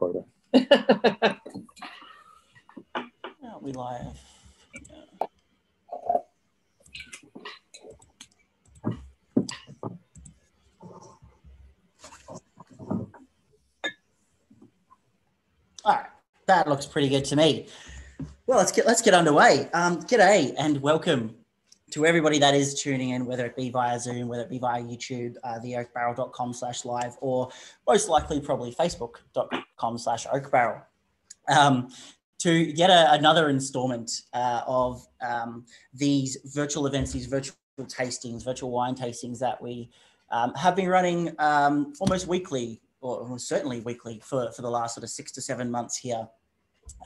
we live. All right, that looks pretty good to me. Well, let's get let's get underway. Um, g'day and welcome to everybody that is tuning in, whether it be via Zoom, whether it be via YouTube, uh, theoakbarrel.com slash live, or most likely probably facebook.com slash oakbarrel. Um, to get a, another installment uh, of um, these virtual events, these virtual tastings, virtual wine tastings that we um, have been running um, almost weekly, or certainly weekly for, for the last sort of six to seven months here.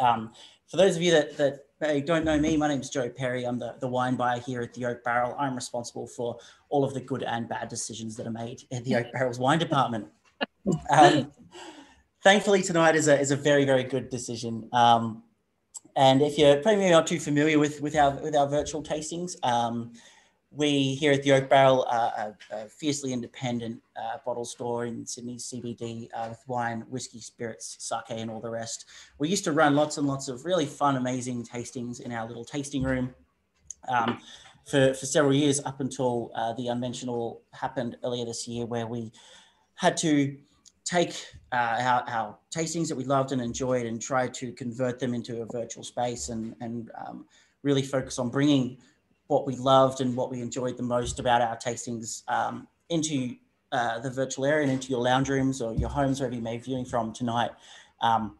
Um, for those of you that, that don't know me, my name is Joe Perry. I'm the, the wine buyer here at the Oak Barrel. I'm responsible for all of the good and bad decisions that are made in the Oak Barrel's wine department. Um, thankfully, tonight is a, is a very, very good decision. Um, and if you're probably not too familiar with, with, our, with our virtual tastings, um, we here at the Oak Barrel are a, fiercely independent uh, bottle store in Sydney CBD uh, with wine, whiskey, spirits, sake, and all the rest. We used to run lots and lots of really fun, amazing tastings in our little tasting room um, for, for several years up until uh, the unmentionable happened earlier this year, where we had to take uh, our, our, tastings that we loved and enjoyed and try to convert them into a virtual space and, and um, really focus on bringing what we loved and what we enjoyed the most about our tastings um, into uh, the virtual area and into your lounge rooms or your homes, wherever you may be viewing from tonight, um,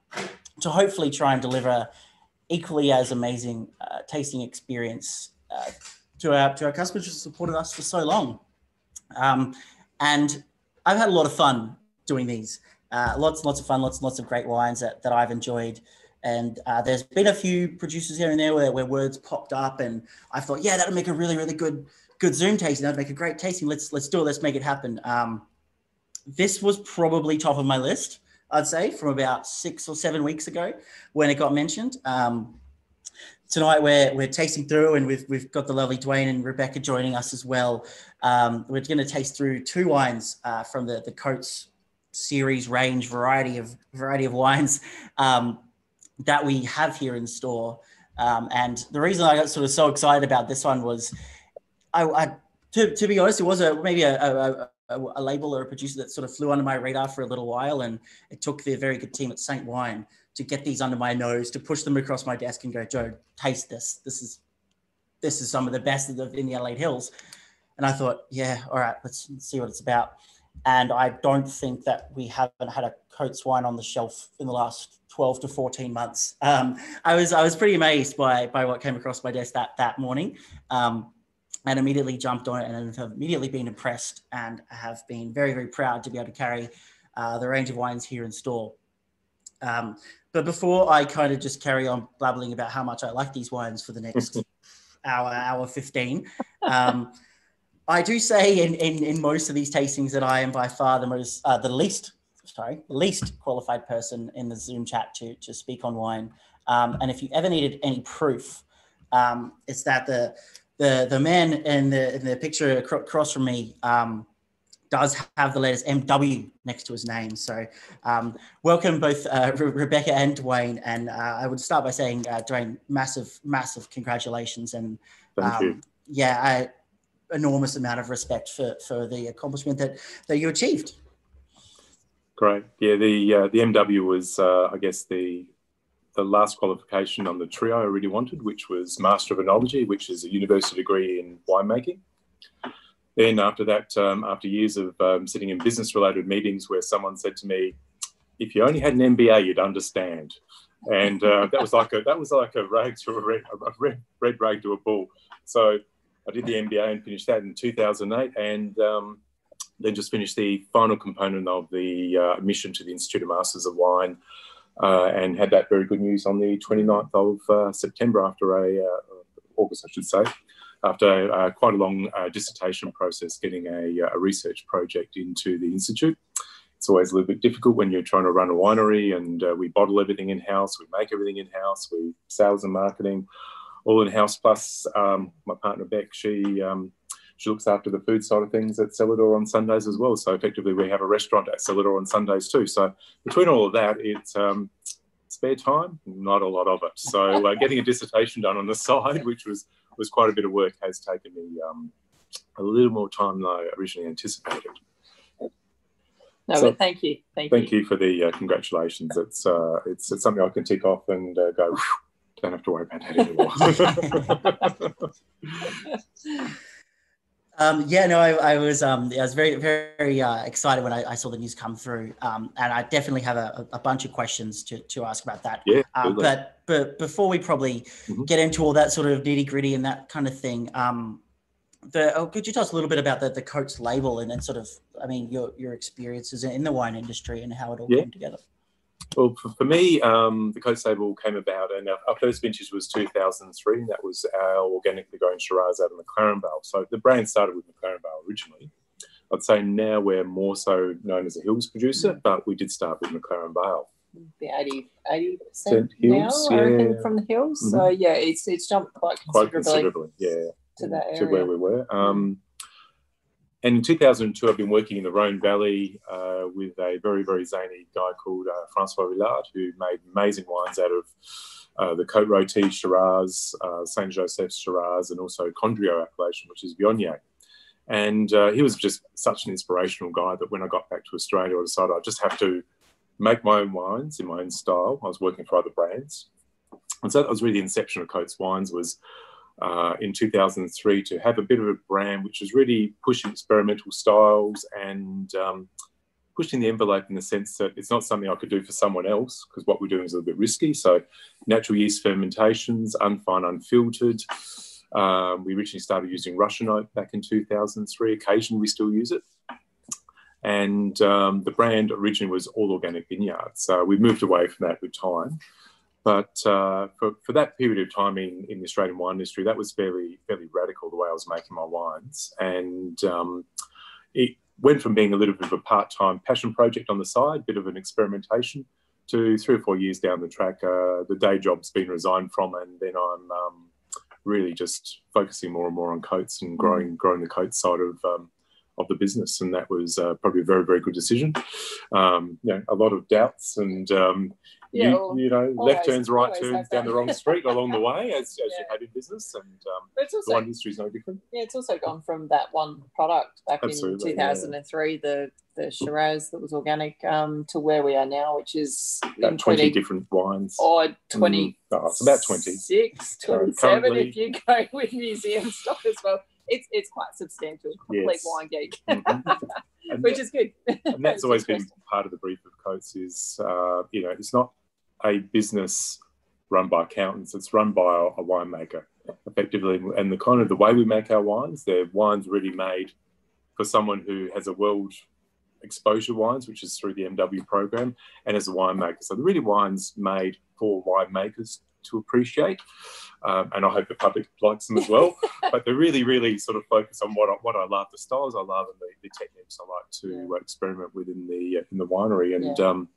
to hopefully try and deliver equally as amazing uh, tasting experience uh, to our to our customers who supported us for so long. Um, and I've had a lot of fun doing these. Uh, lots and lots of fun, lots and lots of great wines that, that I've enjoyed. And uh, there's been a few producers here and there where, where words popped up, and I thought, yeah, that'll make a really, really good good Zoom tasting. That'd make a great tasting. Let's let's do it. Let's make it happen. Um, this was probably top of my list, I'd say, from about six or seven weeks ago when it got mentioned. Um, tonight we're we're tasting through, and we've we've got the lovely Duane and Rebecca joining us as well. Um, we're going to taste through two wines uh, from the the Coates series range variety of variety of wines. Um, that we have here in store. Um, and the reason I got sort of so excited about this one was, I, I to, to be honest, it was a maybe a, a, a, a, label or a producer that sort of flew under my radar for a little while, and it took the very good team at Saint Wine to get these under my nose, to push them across my desk and go, Joe, taste this. This is this is some of the best of the, in the Adelaide Hills. And I thought, yeah, all right, let's see what it's about. And I don't think that we haven't had a Coates wine on the shelf in the last 12 to 14 months. Um, I was I was pretty amazed by by what came across my desk that that morning, um, and immediately jumped on it and have immediately been impressed and have been very very proud to be able to carry uh, the range of wines here in store. Um, but before I kind of just carry on blabbling about how much I like these wines for the next hour hour 15. I do say in, in, in most of these tastings that I am by far the most uh, the least sorry, least qualified person in the Zoom chat to, to speak on wine. Um, and if you ever needed any proof, um, it's that the, the, the man in the, in the picture across from me um, does have the letters MW next to his name. So um, welcome both uh, Re- Rebecca and Duane. And uh, I would start by saying, uh, Duane, massive, massive congratulations. And um, yeah, I, enormous amount of respect for, for the accomplishment that, that you achieved. Great. Yeah, the uh, the MW was, uh, I guess, the the last qualification on the trio I really wanted, which was Master of Enology, which is a university degree in winemaking. Then after that, um, after years of um, sitting in business related meetings where someone said to me, "If you only had an MBA, you'd understand," and uh, that was like a that was like a rag to a red, a red, red rag to a bull. So I did the MBA and finished that in 2008, and um, then just finished the final component of the uh, admission to the Institute of Masters of Wine uh, and had that very good news on the 29th of uh, September after a, uh, August, I should say, after uh, quite a long uh, dissertation process getting a, a, research project into the Institute. It's always a little bit difficult when you're trying to run a winery and we bottle everything in house, we make everything in house, we sales and marketing all in house. Plus, um, my partner Beck, she um, she looks after the food side of things at cellar door on Sundays as well. So effectively, we have a restaurant at cellar door on Sundays too. So between all of that, it's um, spare time, not a lot of it. So uh, getting a dissertation done on the side, which was was quite a bit of work, has taken me um, a little more time than I originally anticipated. No, so, but thank you, thank, thank you. you for the uh, congratulations. It's, uh, it's it's something I can tick off and uh, go. Don't have to worry about that anymore. Um, yeah, no, I, I was um, I was very very uh, excited when I, I, saw the news come through, um, and I definitely have a, a, bunch of questions to, to ask about that. Yeah, um, but but before we probably mm-hmm. get into all that sort of nitty gritty and that kind of thing, um, the oh, could you tell us a little bit about the the Coates label and then sort of I mean your your experiences in the wine industry and how it all yeah. came together? Well, for, for me, um, the Coates label came about, and our, our, first vintage was 2003, and that was our organically grown Shiraz out of McLaren Vale. So the brand started with McLaren Vale originally. I'd say now we're more so known as a Hills producer, mm. but we did start with McLaren Vale. The 80 percent hills, now, yeah. from the hills. Mm-hmm. So yeah, it's it's jumped quite considerably. Quite considerably, yeah, to that area. to where we were. Um, and in 2002, I've been working in the Rhone Valley uh, with a very, very zany guy called uh, Francois Villard, who made amazing wines out of uh, the Cote Rôtie Shiraz, uh, Saint Joseph Shiraz, and also Condrieu appellation, which is Viognier. And uh, he was just such an inspirational guy that when I got back to Australia, I decided I just have to make my own wines in my own style. I was working for other brands. And so that was really the inception of Coates Wines was uh, in 2003 to have a bit of a brand which was really pushing experimental styles and um, pushing the envelope in the sense that it's not something I could do for someone else because what we're doing is a little bit risky. So, natural yeast fermentations, unfine, unfiltered. Um, we originally started using Russian oak back in 2003. Occasionally, we still use it. And um, the brand originally was All Organic Vineyards. So, we moved away from that with time. But uh, for, for that period of time in, in the Australian wine industry, that was fairly fairly radical the way I was making my wines, and um, it went from being a little bit of a part time passion project on the side, a bit of an experimentation, to three or four years down the track, uh, the day job's been resigned from, and then I'm um, really just focusing more and more on Coates and growing growing the coat side of um, of the business, and that was uh, probably a very very good decision. Um, a lot of doubts and um, yeah, you, you know, always, left turns, right turns down the wrong street along the way, as, as yeah. you have in business, and um, also, the wine industry is no different. Yeah, it's also gone from that one product back Absolutely, in 2003, yeah. the the Shiraz that was organic, um, to where we are now, which is about 20 different wines. Or 20. Mm, it's about 20. 26, 27 if you go with museum stock as well. It's, it's quite substantial, complete yes. wine geek, mm-hmm. which is good. And that's always been part of the brief of Coates is, uh, you know, it's not a business run by accountants. It's run by a, a winemaker, effectively. And the kind of the way we make our wines, they're wines really made for someone who has a world exposure wines, which is through the MW program, and as a winemaker. So they're really wines made for winemakers to appreciate. Um, and I hope the public likes them as well. but they're really, really sort of focused on what I, what I love, the styles I love, and the, the techniques I like to yeah. experiment with in the in the winery. And yeah. um,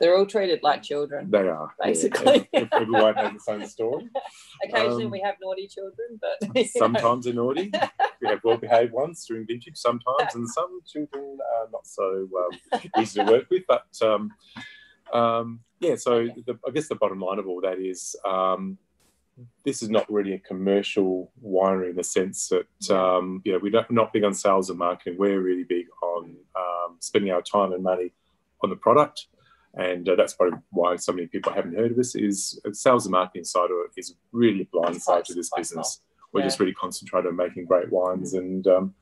they're all treated like children. They are basically. Yeah. Everyone has its own story. Occasionally, um, we have naughty children, but sometimes know. they're naughty. We have well-behaved ones during vintage sometimes, and some children are not so um, easy to work with. But um, um yeah, so the, I guess the bottom line of all that is. Um, this is not really a commercial winery in the sense that um, you know we're not, not big on sales and marketing. We're really big on spending our time and money on the product and uh, that's probably why so many people haven't heard of us. Is uh, sales and marketing side of it is really a blind side to this business. We're yeah. just really concentrated on making great wines and um,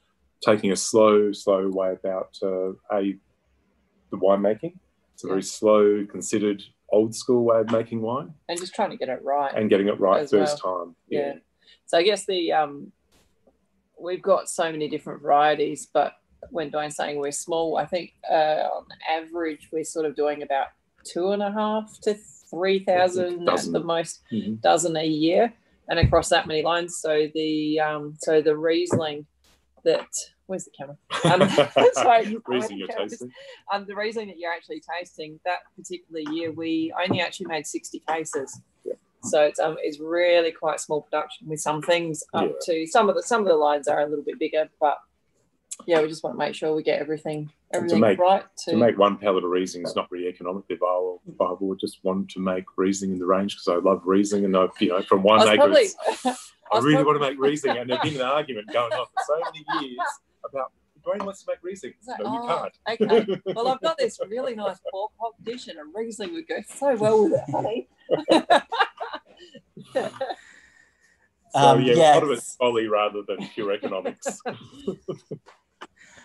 taking a slow, slow way about uh, a the winemaking. It's a very slow, considered, old school way of making wine, and just trying to get it right and getting it right first well. time. Yeah. yeah. So I guess the um, we've got so many different varieties, but when Duane's saying we're small, I think uh, on average we're sort of doing about two and a half to three thousand at the most mm-hmm. dozen a year, and across that many lines. So the um, so the Riesling that where's the camera? Um, sorry, Riesling you're tasting. Um, the Riesling that you're actually tasting that particular year, we only actually made sixty cases. So it's um it's really quite small production with some things up Yeah. to some of the some of the lines are a little bit bigger, but yeah, we just want to make sure we get everything to everything make- right. To, To make one pallet of Riesling is not really economically viable. viable. I just wanted to make Riesling in the range because I love Riesling, and I, you know, from I was probably I I really prob- want to make Riesling, and there's been an argument going on for so many years about Duane wants to make Riesling. It's like, No, you oh, can't. okay. Well, I've got this really nice pork hog dish, and a Riesling would go so well with it, honey. So Um, yeah, yeah, a lot of it's folly rather than pure economics.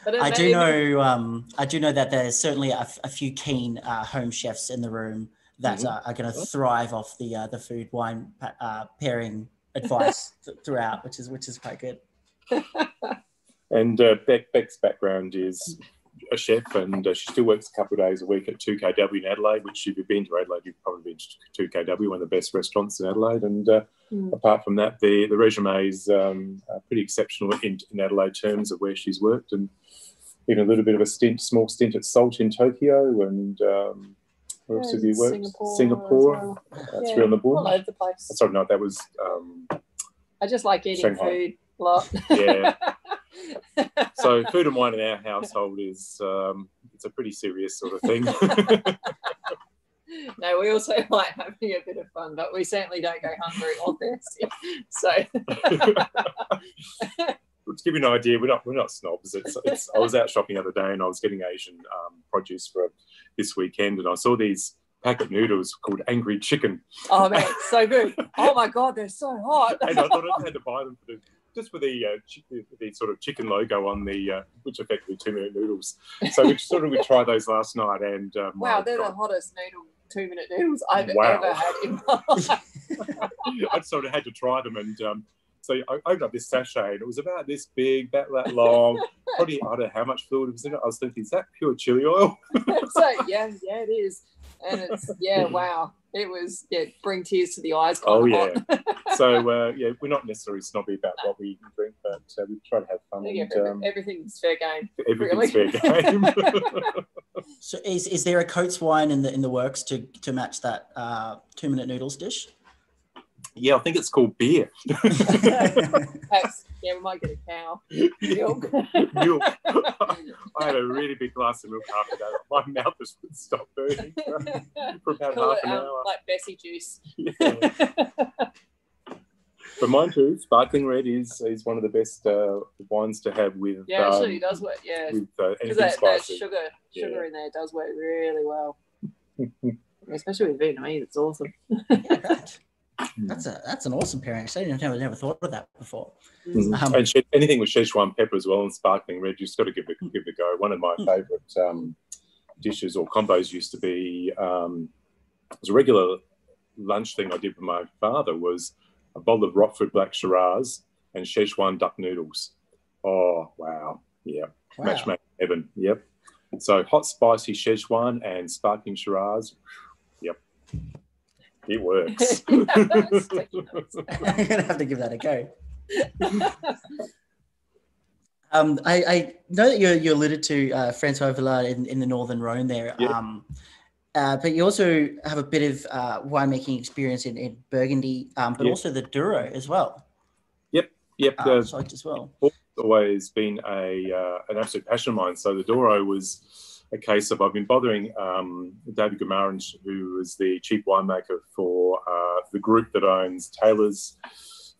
But it I do know. Um, I do know that there's certainly a, a few keen uh, home chefs in the room that Mhm. uh, are going to thrive off the uh, the food wine pa- uh, pairing advice th- throughout, which is which is quite good. And uh, Beck, Beck's background is a chef, and uh, she still works a couple of days a week at 2KW in Adelaide, which if you've been to Adelaide, you've probably been to 2KW, one of the best restaurants in Adelaide. And uh, Mm. apart from that, the, the resume is um, uh, pretty exceptional in, in Adelaide terms of where she's worked, and even a little bit of a stint, small stint at Salt in Tokyo, and um, where else have you worked? Singapore. Singapore. well. That's Yeah, real on the All board. over the place. Sorry, no, that was um, I just like eating Shanghai. food a lot. Yeah. so food and wine in our household is um, it's a pretty serious sort of thing. no, we also like having a bit of fun, but we certainly don't go hungry or thirsty. So to give you an idea, we're not we're not snobs. It's, it's I was out shopping the other day and I was getting Asian um, produce for this weekend, and I saw these packet noodles called Angry Chicken, oh man, so good. Oh my god, they're so hot. and I thought I had to buy them for the, just for the, uh, chi- the the sort of chicken logo on the uh, which effectively two minute noodles. So we sort of we tried those last night, and uh, wow, they're the hottest noodle two minute noodles I've Wow. ever had in my life. I sort of had to try them, and um, so I opened up this sachet, and it was about this big, that that long. Probably I don't know how much fluid it was in it. I was thinking, is that pure chili oil? so yeah, yeah, it is. And it's yeah, wow. It was yeah, bring tears to the eyes. Kind Oh of yeah. so uh, yeah, we're not necessarily snobby about what we drink, but uh, we try to have fun. Yeah, And, um, everything's fair game. everything's really. fair game. So is, is there a Coates wine in the in the works to to match that uh, two minute noodles dish? Yeah, I think it's called beer. Yeah, we might get a cow. Milk. Milk. I had a really big glass of milk after that. My mouth just wouldn't stop burning for about Call half it an um, hour. like Bessie juice. Yeah. But mine too, sparkling red is is one of the best uh, wines to have with Yeah, um, actually, it does work. Yeah, with uh, anything that, that sugar sugar Yeah. in there does work really well. Especially with Vietnamese, it's awesome. That's a that's an awesome pairing. Actually, I never never thought of that before. Mhm. Um, and she, anything with Szechuan pepper as well and sparkling red, you've just got to give it give it a go. One of my Mm. favourite um, dishes or combos used to be um, it was a regular lunch thing I did with my father was a bowl of Rockford Black Shiraz and Szechuan duck noodles. Oh wow, yeah, Wow. match made heaven. Yep. So hot spicy Szechuan and sparkling Shiraz. Yep, it works. I'm gonna have to give that a go. Um, I, I know that you, you alluded to uh, Francois Villard in, in the Northern Rhone there, Yeah. um, uh, but you also have a bit of uh, winemaking experience in, in Burgundy, um, but Yeah. also the Douro as well. yep, Uh, the- so as well. always been a uh, an absolute passion of mine. So the Douro was a case of I've been bothering um, David Guimaraens, who is the chief winemaker for uh, the group that owns Taylor's,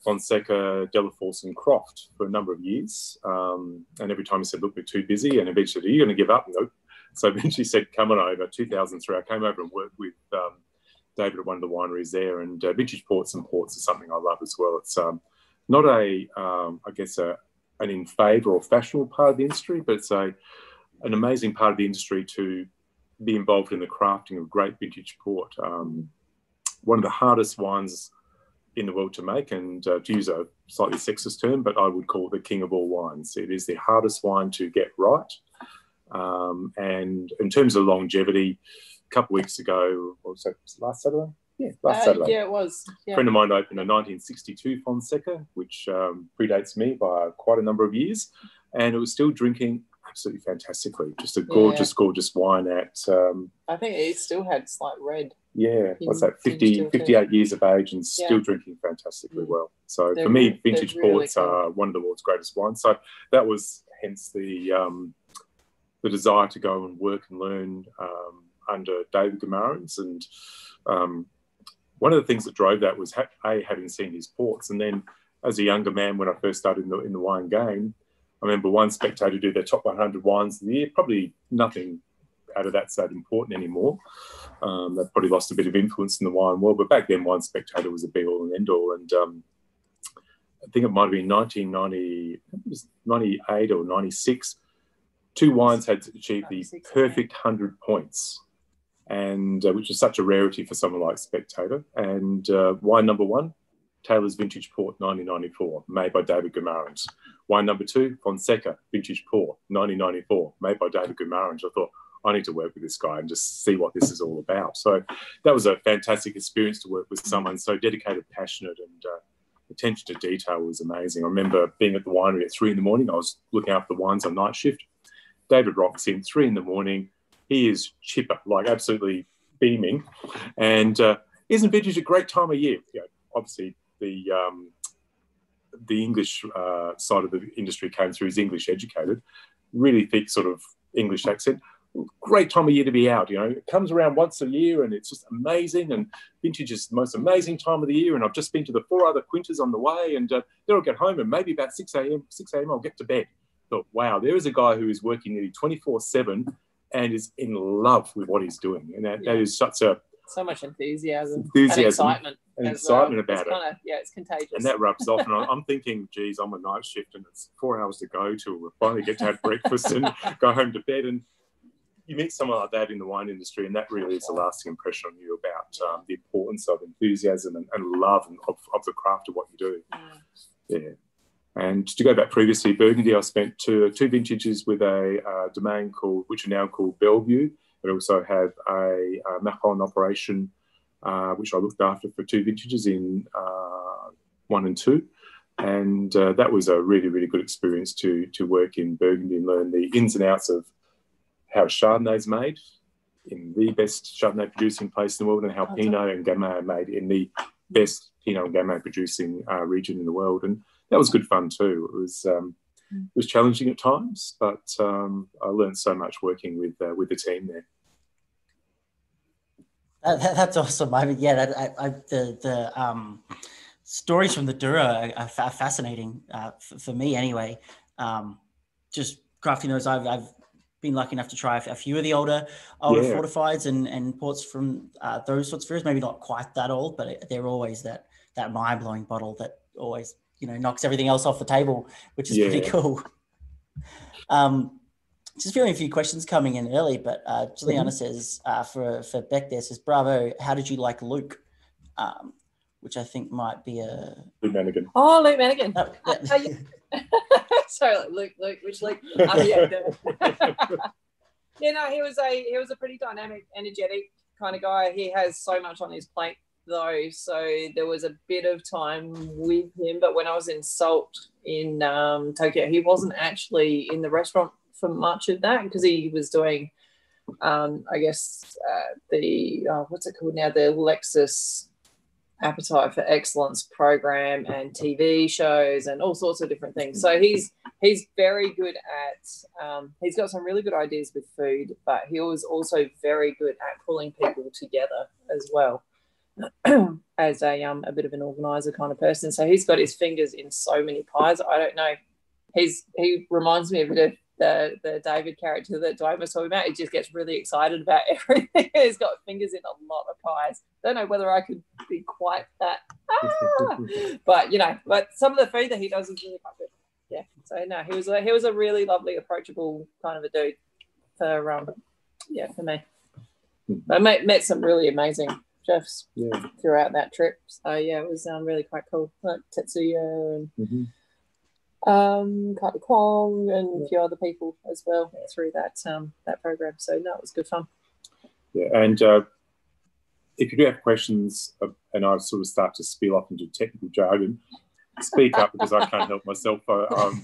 Fonseca, Delaforce, and Croft for a number of years. Um, and every time he said, "Look, we're too busy," and eventually, "Are you going to give up?" Nope. So eventually said, "Come on over." 2003, I came over and worked with. Um, David at one of the wineries there, and uh, vintage ports and ports is something I love as well. It's um, not a, um, I guess, a, an in favour or fashionable part of the industry, but it's a an amazing part of the industry to be involved in the crafting of great vintage port. Um, one of the hardest wines in the world to make, and uh, to use a slightly sexist term, but I would call it the king of all wines. It is the hardest wine to get right. Um, and in terms of longevity, a couple of weeks ago, or so last Saturday? Yeah, last Uh, Saturday yeah, it was. a friend of mine opened a 1962 Fonseca, which um, predates me by quite a number of years, and it was still drinking absolutely fantastically. Just a gorgeous, yeah. gorgeous wine at. Um, I think it still had slight red. Yeah, what's that? 50, 58 years of age and still yeah. drinking fantastically mm. well. So they're, for me, vintage ports really cool. are one of the world's greatest wines. So that was hence the um, the desire to go and work and learn um, under David Guimaraens. And um, one of the things that drove that was a having seen his ports, and then as a younger man when I first started in the, in the wine game, I remember Wine Spectator do their top 100 wines of the year. Probably nothing out of that's that important anymore. Um, they've probably lost a bit of influence in the wine world, but back then, Wine Spectator was a be all and end all. And um, I think it might have been 1990, 98 or 96. Two wines had achieved the perfect 100 points, and uh, which is such a rarity for someone like Spectator. And uh, wine number one, Taylor's Vintage Port 1994, made by David Guimaraens. Wine number two, Fonseca Vintage Port 1994, made by David Guimaraens. I thought, I need to work with this guy and just see what this is all about. So that was a fantastic experience to work with someone so dedicated, passionate, and uh, attention to detail was amazing. I remember being at the winery at three in the morning. I was looking after the wines on night shift. David rocks in three in the morning. He is chipper, like absolutely beaming, and uh, isn't vintage a great time of year? You know, obviously the um, the English uh, side of the industry came through. He's English educated, really thick sort of English accent. Great time of year to be out. You know, it comes around once a year, and it's just amazing. And vintage is the most amazing time of the year. And I've just been to the four other quintas on the way, and uh, then I'll get home, and maybe about six a.m. Six a.m. I'll get to bed. But wow, there is a guy who is working nearly twenty four seven and is in love with what he's doing, and that, yeah. that is such a so much enthusiasm, enthusiasm and excitement, and excitement well. about it's it. Kinda, yeah, it's contagious, and that rubs off. And I'm thinking, geez, I'm a night shift, and it's four hours to go till we finally get to have breakfast and go home to bed. And you meet someone like that in the wine industry, and that really is a lasting impression on you about um, the importance of enthusiasm and, and love and of, of, the craft of what you do. Mm. Yeah. And to go back previously, Burgundy, I spent two, two vintages with a uh, domain called, which are now called Bellevue, but also have a, a Macon operation, uh, which I looked after for two vintages in uh, one and two. And uh, that was a really, really good experience to, to work in Burgundy and learn the ins and outs of how Chardonnay's made in the best Chardonnay producing place in the world and how Pinot and Gamay are made in the best Pinot and Gamay producing uh, region in the world. And that was good fun too. It was um, it was challenging at times, but um, I learned so much working with uh, with the team there. That, that, that's awesome. I mean, yeah, that, I, I, the the um, stories from the Douro are, are fascinating uh, for, for, me anyway. Um, just crafting those, I've, I've been lucky enough to try a, few of the older older yeah. fortifieds and and ports from uh, those sorts of areas. Maybe not quite that old, but they're always that that mind blowing bottle that always you know knocks everything else off the table, which is yeah. pretty cool. Um, just feeling a few questions coming in early, but uh, Juliana mm-hmm. says uh, for for Beck there says, "Bravo, how did you like Luke?" Um, which I think might be a Luke Mangan. Oh, Luke Mangan. Oh, yeah. Sorry, Luke, Luke, which Luke? Um, yeah, yeah, no, he was a he was a pretty dynamic, energetic kind of guy. He has so much on his plate though, so there was a bit of time with him. But when I was in Salt in um, Tokyo, he wasn't actually in the restaurant for much of that because he was doing, um, I guess, uh, the oh, what's it called now, the Lexus Appetite for Excellence program and TV shows and all sorts of different things. So he's he's very good at. Um, he's got some really good ideas with food, but he was also very good at pulling people together as well. as a um a bit of an organizer kind of person. So he's got his fingers in so many pies. I don't know. He's he reminds me of a bit of the the David character that Duane was talking about. He just gets really excited about everything. He's got fingers in a lot of pies. Don't know whether I could be quite that, ah! but you know, but some of the food that he does is really quite good. Yeah. So no, he was a he was a really lovely, approachable kind of a dude. For um, yeah, for me. I met met some really amazing chefs yeah. throughout that trip. So yeah, it was um, really quite cool. Like Tetsuya and. Mm-hmm um, Kylie Kwong and a few other people as well through that um, that program. So no, it was good fun. Yeah, and uh, if you do have questions, uh, and I sort of start to spill off into technical jargon, speak up because I can't help myself. Um,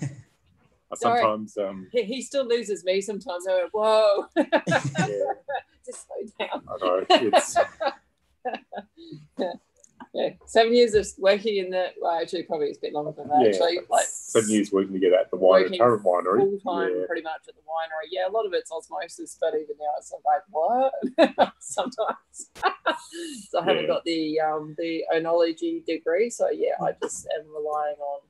I sometimes um, he, he still loses me sometimes. I go, whoa, yeah, just slow down. I know it's Yeah, seven years of working in the well, actually probably it's a bit longer than that. yeah, actually, like seven years working together at the winery, working current winery. full time, Yeah. pretty much at the winery. Yeah, a lot of it's osmosis, but even now it's like what sometimes. so I haven't Yeah. got the um the oenology degree, so yeah, I just am relying on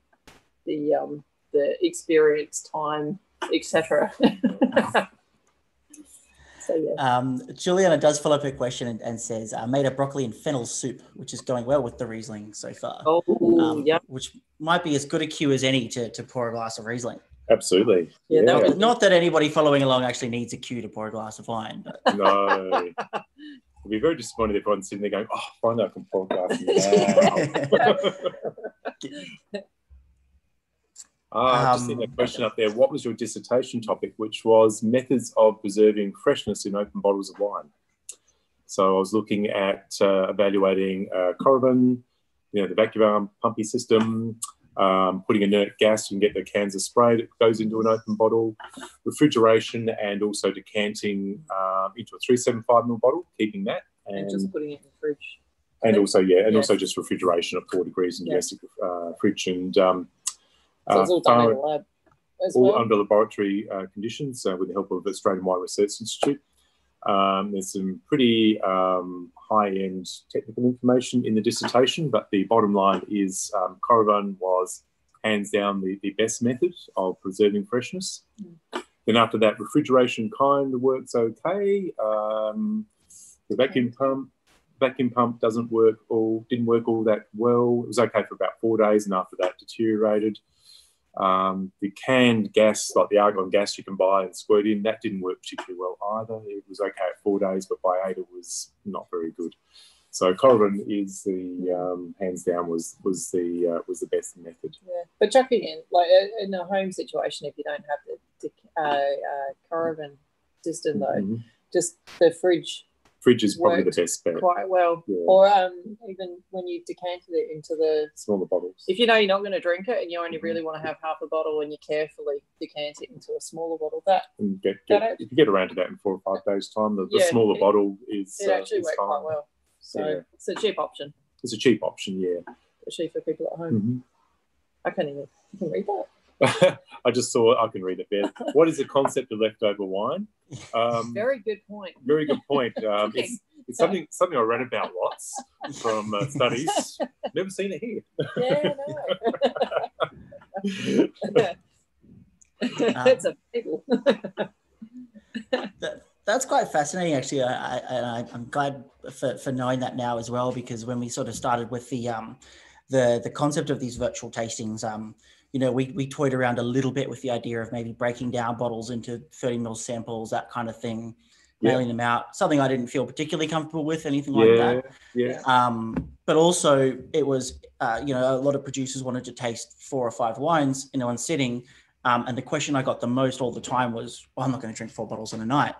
the um the experience, time, etc. so yeah. Um, Juliana does follow up her question and, and says, uh, made a broccoli and fennel soup, which is going well with the Riesling so far. Oh, Um, yeah, Which might be as good a cue as any to, to pour a glass of Riesling. Absolutely. Yeah, that Yeah. was- Not that anybody following along actually needs a cue to pour a glass of wine. But No. I'd be very disappointed if everyone's sitting there going, oh, finally I can pour a glass now. Ah, just Um, seen a question up there. What was your dissertation topic, which was methods of preserving freshness in open bottles of wine? So I was looking at uh, evaluating uh, Coravin, you know, the vacuum arm pumpy system, um, putting inert gas, you can get the cans of spray that goes into an open bottle, refrigeration, and also decanting um, into a 375 ml bottle, keeping that. and And, just putting it in the fridge. and also, yeah, and Yeah. also just refrigeration at four degrees in Yeah. domestic uh, fridge. And um, So it's uh, all done in the lab as all well. under laboratory uh, conditions uh, with the help of the Australian Wine Research Institute. Um, there's some pretty um, high-end technical information in the dissertation, but the bottom line is um, was hands down the, the best method of preserving freshness. Then after that, refrigeration kind of works okay. Um, the vacuum pump vacuum pump doesn't work all didn't work all that well. It was okay for about four days, and after that deteriorated. Um, the canned gas, like the argon gas you can buy and squirt in, that didn't work particularly well either. It was okay at four days, but by eight it was not very good. So Coravin is the um, hands down was was the uh, was the best method. Yeah, but chucking in like uh, in a home situation, if you don't have the, the uh, uh, Coravin system though, Mhm. just the fridge Fridge is probably the best bet. quite well. Yeah. Or um, even when you decanted it into the, Smaller bottles. if you know you're not going to drink it and you only Mm-hmm. really want to have half a bottle and you carefully decant it into a smaller bottle, that and get, get, act- if you get around to that in four or five days' time, the, the Yeah, smaller it- bottle is, it uh, actually worked fine. quite well. So Yeah. it's a cheap option, It's a cheap option, yeah. especially for people at home. Mhm. I can't even you can read that. I just saw I can read it there. What is the concept of leftover wine? Um, Very good point. very good point. Um, Okay. it's, it's something something I read about lots from uh, studies. Never seen it here. Yeah, no. it's a pickle. that, that's quite fascinating, actually. I, I, and I, I'm glad for, for knowing that now as well, because when we sort of started with the um, the the concept of these virtual tastings, um, you know, we, we toyed around a little bit with the idea of maybe breaking down bottles into 30 ml samples, that kind of thing, Yeah. mailing them out. Something I didn't feel particularly comfortable with, anything like that. Yeah, yeah. Um, but also, it was, uh, you know, a lot of producers wanted to taste four or five wines in one sitting. Um, and the question I got the most all the time was, well, I'm not going to drink four bottles in a night.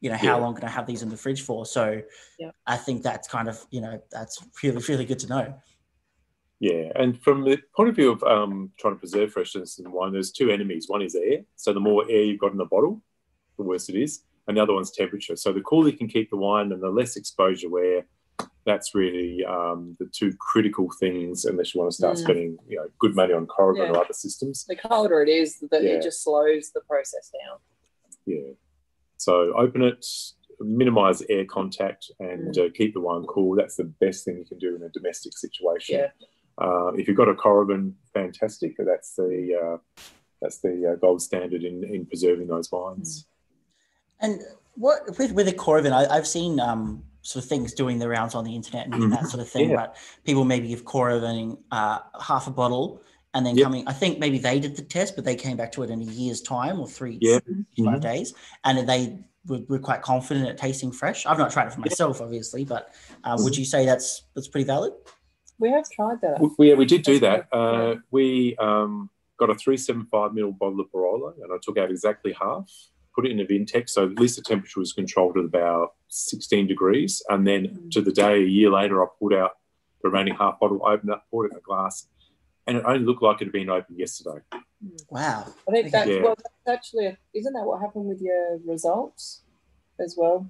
You know, how Yeah. long can I have these in the fridge for? So Yeah. I think that's kind of, you know, that's really, really good to know. Yeah, and from the point of view of um, trying to preserve freshness in wine, there's two enemies. One is air. So the more air you've got in the bottle, the worse it is. And the other one's temperature. So the cooler you can keep the wine and the less exposure where that's really um, the two critical things unless you want to start Mm. spending you know good money on Coravin Yeah. or other systems. the colder it is, that Yeah. it just slows the process down. Yeah. So open it, minimize air contact, and Mm. uh, keep the wine cool. That's the best thing you can do in a domestic situation. Yeah. Uh, if you've got a Coravin, fantastic. That's the uh, that's the uh, gold standard in, in preserving those wines. And what with with a Coravin, I, I've seen um, sort of things doing the rounds on the internet and Mhm. that sort of thing. Yeah. But people maybe give Coravin uh, half a bottle and then Yep. coming. I think maybe they did the test, but they came back to it in a year's time or three, Yeah. five Mhm. days, and they were, were quite confident at tasting fresh. I've not tried it for myself, obviously, but uh, would Mm-hmm. you say that's that's pretty valid? We have tried that. We, we- yeah, we did do That's that. Uh, we um, got a 375 ml bottle of Barolo, and I took out exactly half, put it in a Vintec, so at least the temperature was controlled at about 16 degrees. And then Mm. to the day, a year later, I pulled out the remaining half bottle, opened up, poured it in a glass, and it only looked like it had been opened yesterday. Wow. I think that's Yeah. well, that's actually isn't that what happened with your results as well?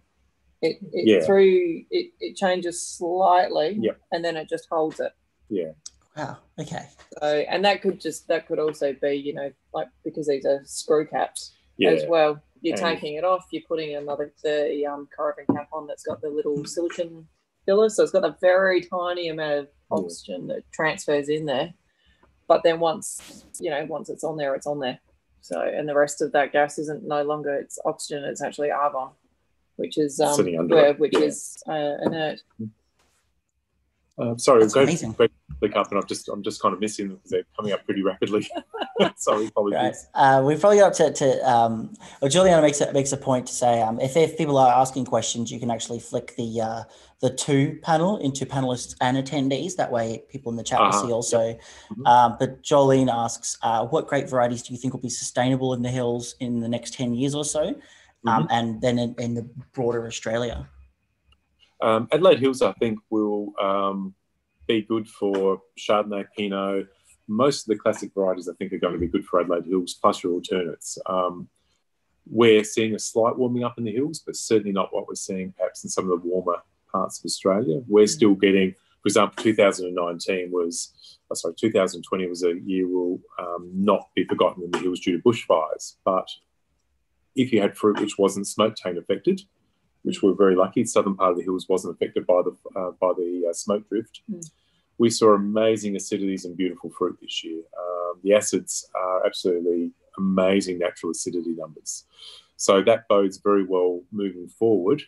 It, it Yeah. through it, it changes slightly, Yep. and then it just holds it. Yeah. Wow. Okay. So, and that could just that could also be you know like because these are screw caps Yeah. as well. You're And- taking it off. You're putting another the um, Coravin cap on that's got the little silicon filler, so it's got a very tiny amount of Yeah. oxygen that transfers in there. But then once you know once it's on there, it's on there. So and the rest of that gas isn't no longer it's oxygen. It's actually argon, which is um, Sitting under where- it, which yeah. is uh, inert. Uh, sorry, That's go amazing. to click up, and I'm just I'm just kind of missing them because they're coming up pretty rapidly. sorry, Right. apologies. Uh, we've probably got to, to um, well, Juliana makes a, makes a point to say um, if, if people are asking questions, you can actually flick the uh, the two panel into panelists and attendees. That way, people in the chat will Uh-huh, see also. Mhm. Um, but Jolene asks, uh, what grape varieties do you think will be sustainable in the hills in the next 10 years or so? Um, and then in, in the broader Australia? Um, Adelaide Hills, I think, will um, be good for Chardonnay, Pinot. Most of the classic varieties, I think, are going to be good for Adelaide Hills, plus your alternates. Um, we're seeing a slight warming up in the hills, but certainly not what we're seeing perhaps in some of the warmer parts of Australia. We're still getting, for example, 2019 was, oh, sorry, 2020 was a year will um, not be forgotten in the hills due to bushfires. But if you had fruit which wasn't smoke taint affected, which we're very lucky. The southern part of the hills wasn't affected by the uh, by the uh, smoke drift. Mm. We saw amazing acidities and beautiful fruit this year. Um, the acids are absolutely amazing natural acidity numbers. So that bodes very well moving forward.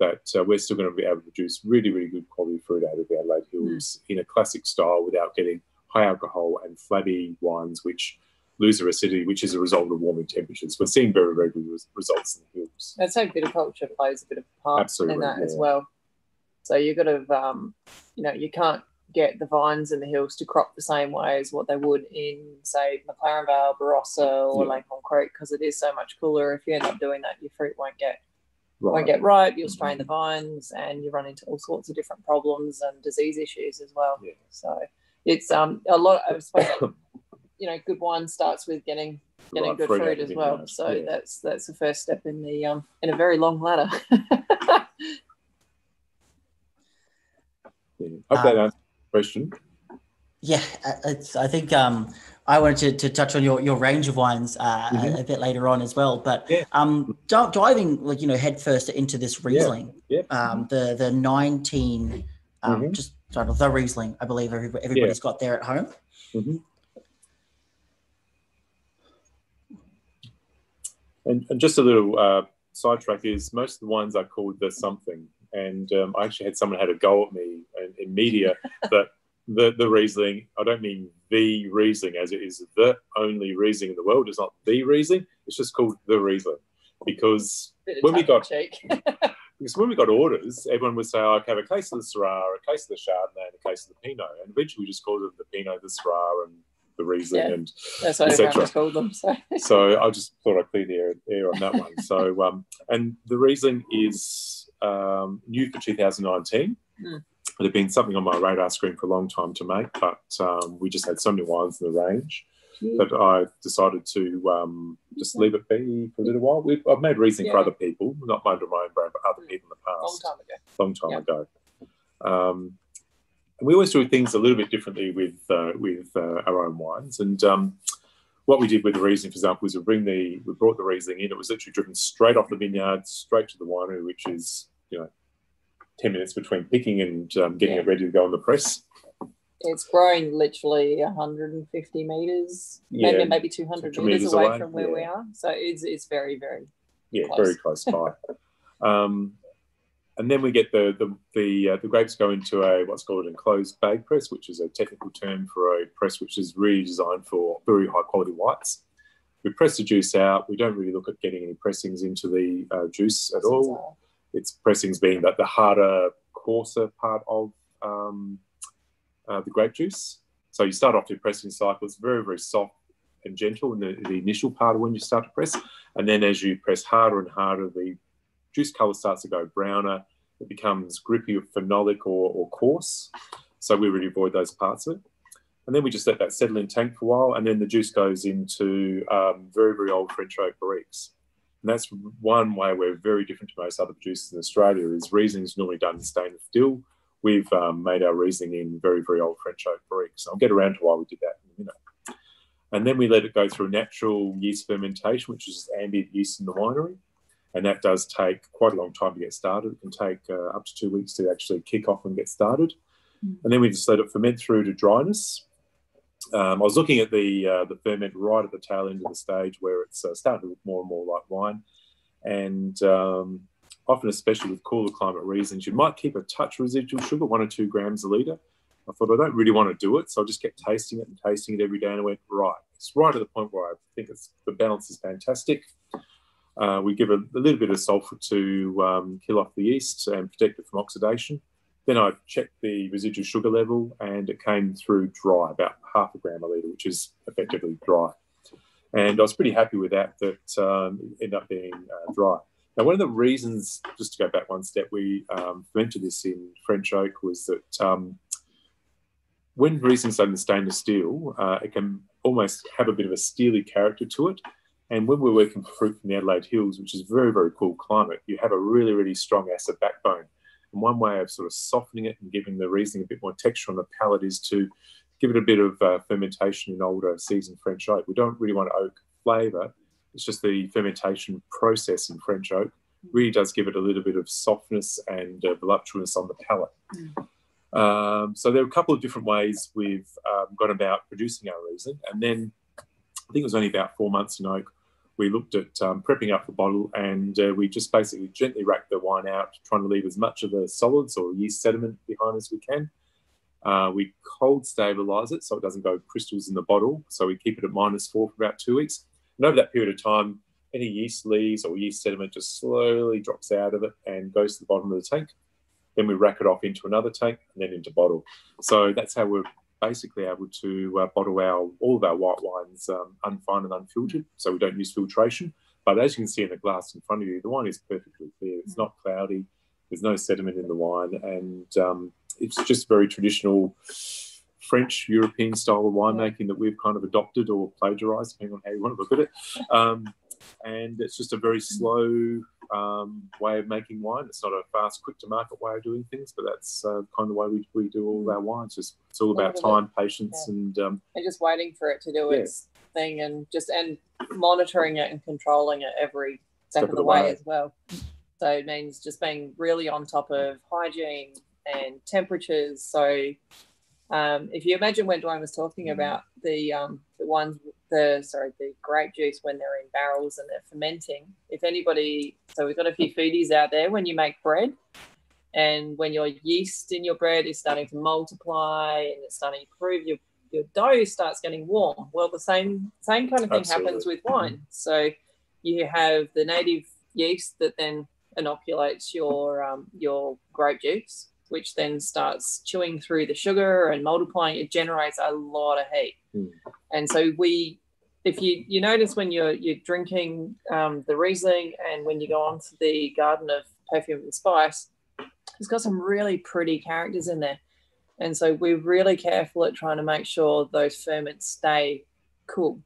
That uh, we're still going to be able to produce really, really good quality fruit out of the Adelaide Hills in a classic style without getting high alcohol and flabby wines, which lose their acidity, which is a result of warming temperatures. We're seeing very, very good res- results in the hills. I'd say viticulture plays a bit of a part Absolutely, in that as well. So you've got to, um, you know, you can't get the vines in the hills to crop the same way as what they would in, say, McLaren Vale, Barossa, or Yeah. Langhorne Creek because it is so much cooler. If you end up doing that, your fruit won't get Right. won't get ripe. You'll strain the vines, and you run into all sorts of different problems and disease issues as well. Yeah. So it's um a lot. I suppose you know, good wine starts with getting getting Right, good fruit fruit as well. vineyard. So Yeah. that's that's the first step in the um in a very long ladder. Yeah. Hope that answers the question. Yeah, uh, it's, I think um, I wanted to, to touch on your, your range of wines uh, Mhm. a, a bit later on as well. But Yeah. um, di- diving like you know headfirst into this Riesling, Yeah. um, the the nineteen, um, Mhm. just sorry, the Riesling, I believe everybody, everybody's got there at home. Mhm. And, and just a little uh, sidetrack is most of the wines are called the something. And um, I actually had someone had a go at me in, in media that the, the Riesling, I don't mean the Riesling as it is the only Riesling in the world. It's not the Riesling. It's just called the Riesling because When we got- because when we got orders, everyone would say, oh, I have a case of the Syrah, a case of the Chardonnay, and a case of the Pinot. And eventually we just called it the Pinot, the Syrah, and the Riesling. Yeah. And that's what et everyone called them. So so I just thought I'd clear the air, air on that one. So, um, and the reason is um, new for 2019. Mm. It had been something on my radar screen for a long time to make, but um, we just had so many wines in the range that I decided to um, just leave it be for a little while. We've, I've made Riesling for other people, not under my own brand, but other Mm. people in the past. long time ago. long time Yeah. ago. Um, we always do things a little bit differently with uh, with uh, our own wines. And um, what we did with the Riesling, for example, is we bring the we brought the Riesling in. It was literally driven straight off the vineyard, straight to the winery, which is you know ten minutes between picking and um, getting Yeah. it ready to go on the press. It's growing literally 150 meters, Yeah, maybe maybe 200 meters, metres away, away, from where we are. So it's it's very very Yeah, Close. very close by. um, and then we get the the the, uh, the grapes go into a what's called an enclosed bag press, which is a technical term for a press which is really designed for very high quality whites. We press the juice out. We don't really look at getting any pressings into the uh, juice at all. It's pressings being that the harder, coarser part of um, uh, the grape juice. So you start off your pressing cycle. It's very very soft and gentle in the, the initial part of when you start to press, and then as you press harder and harder, the juice color starts to go browner. It becomes grippy or phenolic or, or coarse. So we really avoid those parts of it. And then we just let that settle in tank for a while, and then the juice goes into um, very, very old French oak barriques. And that's one way we're very different to most other producers in Australia. Is Riesling is normally done in stainless steel. We've um, made our Riesling in very, very old French oak barriques. I'll get around to why we did that in a minute. And then we let it go through natural yeast fermentation, which is ambient yeast in the winery. And that does take quite a long time to get started. It can take uh, up to two weeks to actually kick off and get started. Mm. And then we just let it ferment through to dryness. Um, I was looking at the uh, the ferment right at the tail end of the stage where it's uh, starting to look more and more like wine, and um, often, especially with cooler climate reasons, you might keep a touch residual sugar, one or two grams a litre. I thought I don't really want to do it, so I just kept tasting it and tasting it every day, and I went right. It's right at the point where I think it's the balance is fantastic. Uh, we give a, a, little bit of sulfur to um, kill off the yeast and protect it from oxidation. Then I checked the residual sugar level and it came through dry, about half a gram a litre, which is effectively dry. And I was pretty happy with that, that um, it ended up being uh, dry. Now, one of the reasons, just to go back one step, we um, fermented this in French oak was that um, when Riesling's done in stainless steel, uh, it can almost have a bit of a steely character to it. And when we're working for fruit from the Adelaide Hills, which is a very, very cool climate, you have a really, really strong acid backbone. And one way of sort of softening it and giving the Riesling a bit more texture on the palate is to give it a bit of uh, fermentation in older seasoned French oak. We don't really want oak flavour. It's just the fermentation process in French oak really does give it a little bit of softness and uh, voluptuousness on the palate. Mm. Um, so there are a couple of different ways we've um, gone about producing our Riesling. And then I think it was only about four months in oak, we looked at um, prepping up the bottle and uh, we just basically gently rack the wine out, trying to leave as much of the solids or yeast sediment behind as we can. Uh, we cold stabilize it so it doesn't go crystals in the bottle. So we keep it at minus four for about two weeks. And over that period of time, any yeast leaves or yeast sediment just slowly drops out of it and goes to the bottom of the tank. Then we rack it off into another tank and then into bottle. So that's how we're basically able to uh, bottle our all of our white wines um, unfined and unfiltered, so we don't use filtration. But as you can see in the glass in front of you, the wine is perfectly clear. It's not cloudy. There's no sediment in the wine, and um, it's just very traditional French European style of winemaking that we've kind of adopted or plagiarized, depending on how you want to look at it. Um, and it's just a very slow um, way of making wine. It's not a fast, quick to market way of doing things, but that's uh, kind of the way we, we do all our wines. Just it's all about time, patience, yeah. and um, and just waiting for it to do yeah. its thing, and just and monitoring it and controlling it every step, step of the, way, way as well. So it means just being really on top of hygiene and temperatures. So um, if you imagine when Duane was talking mm. about the um, the ones the sorry the grape juice when they're in barrels and they're fermenting. If anybody, so we've got a few foodies out there. When you make bread, and when your yeast in your bread is starting to multiply and it's starting to improve, your your dough starts getting warm. Well, the same same kind of thing Absolutely. happens with wine. So you have the native yeast that then inoculates your um, your grape juice which then starts chewing through the sugar and multiplying. It generates a lot of heat. Mm. And so we, if you you notice when you're you're drinking um, the Riesling and when you go on to the Garden of Perfume and Spice, it's got some really pretty characters in there. And so we're really careful at trying to make sure those ferments stay cool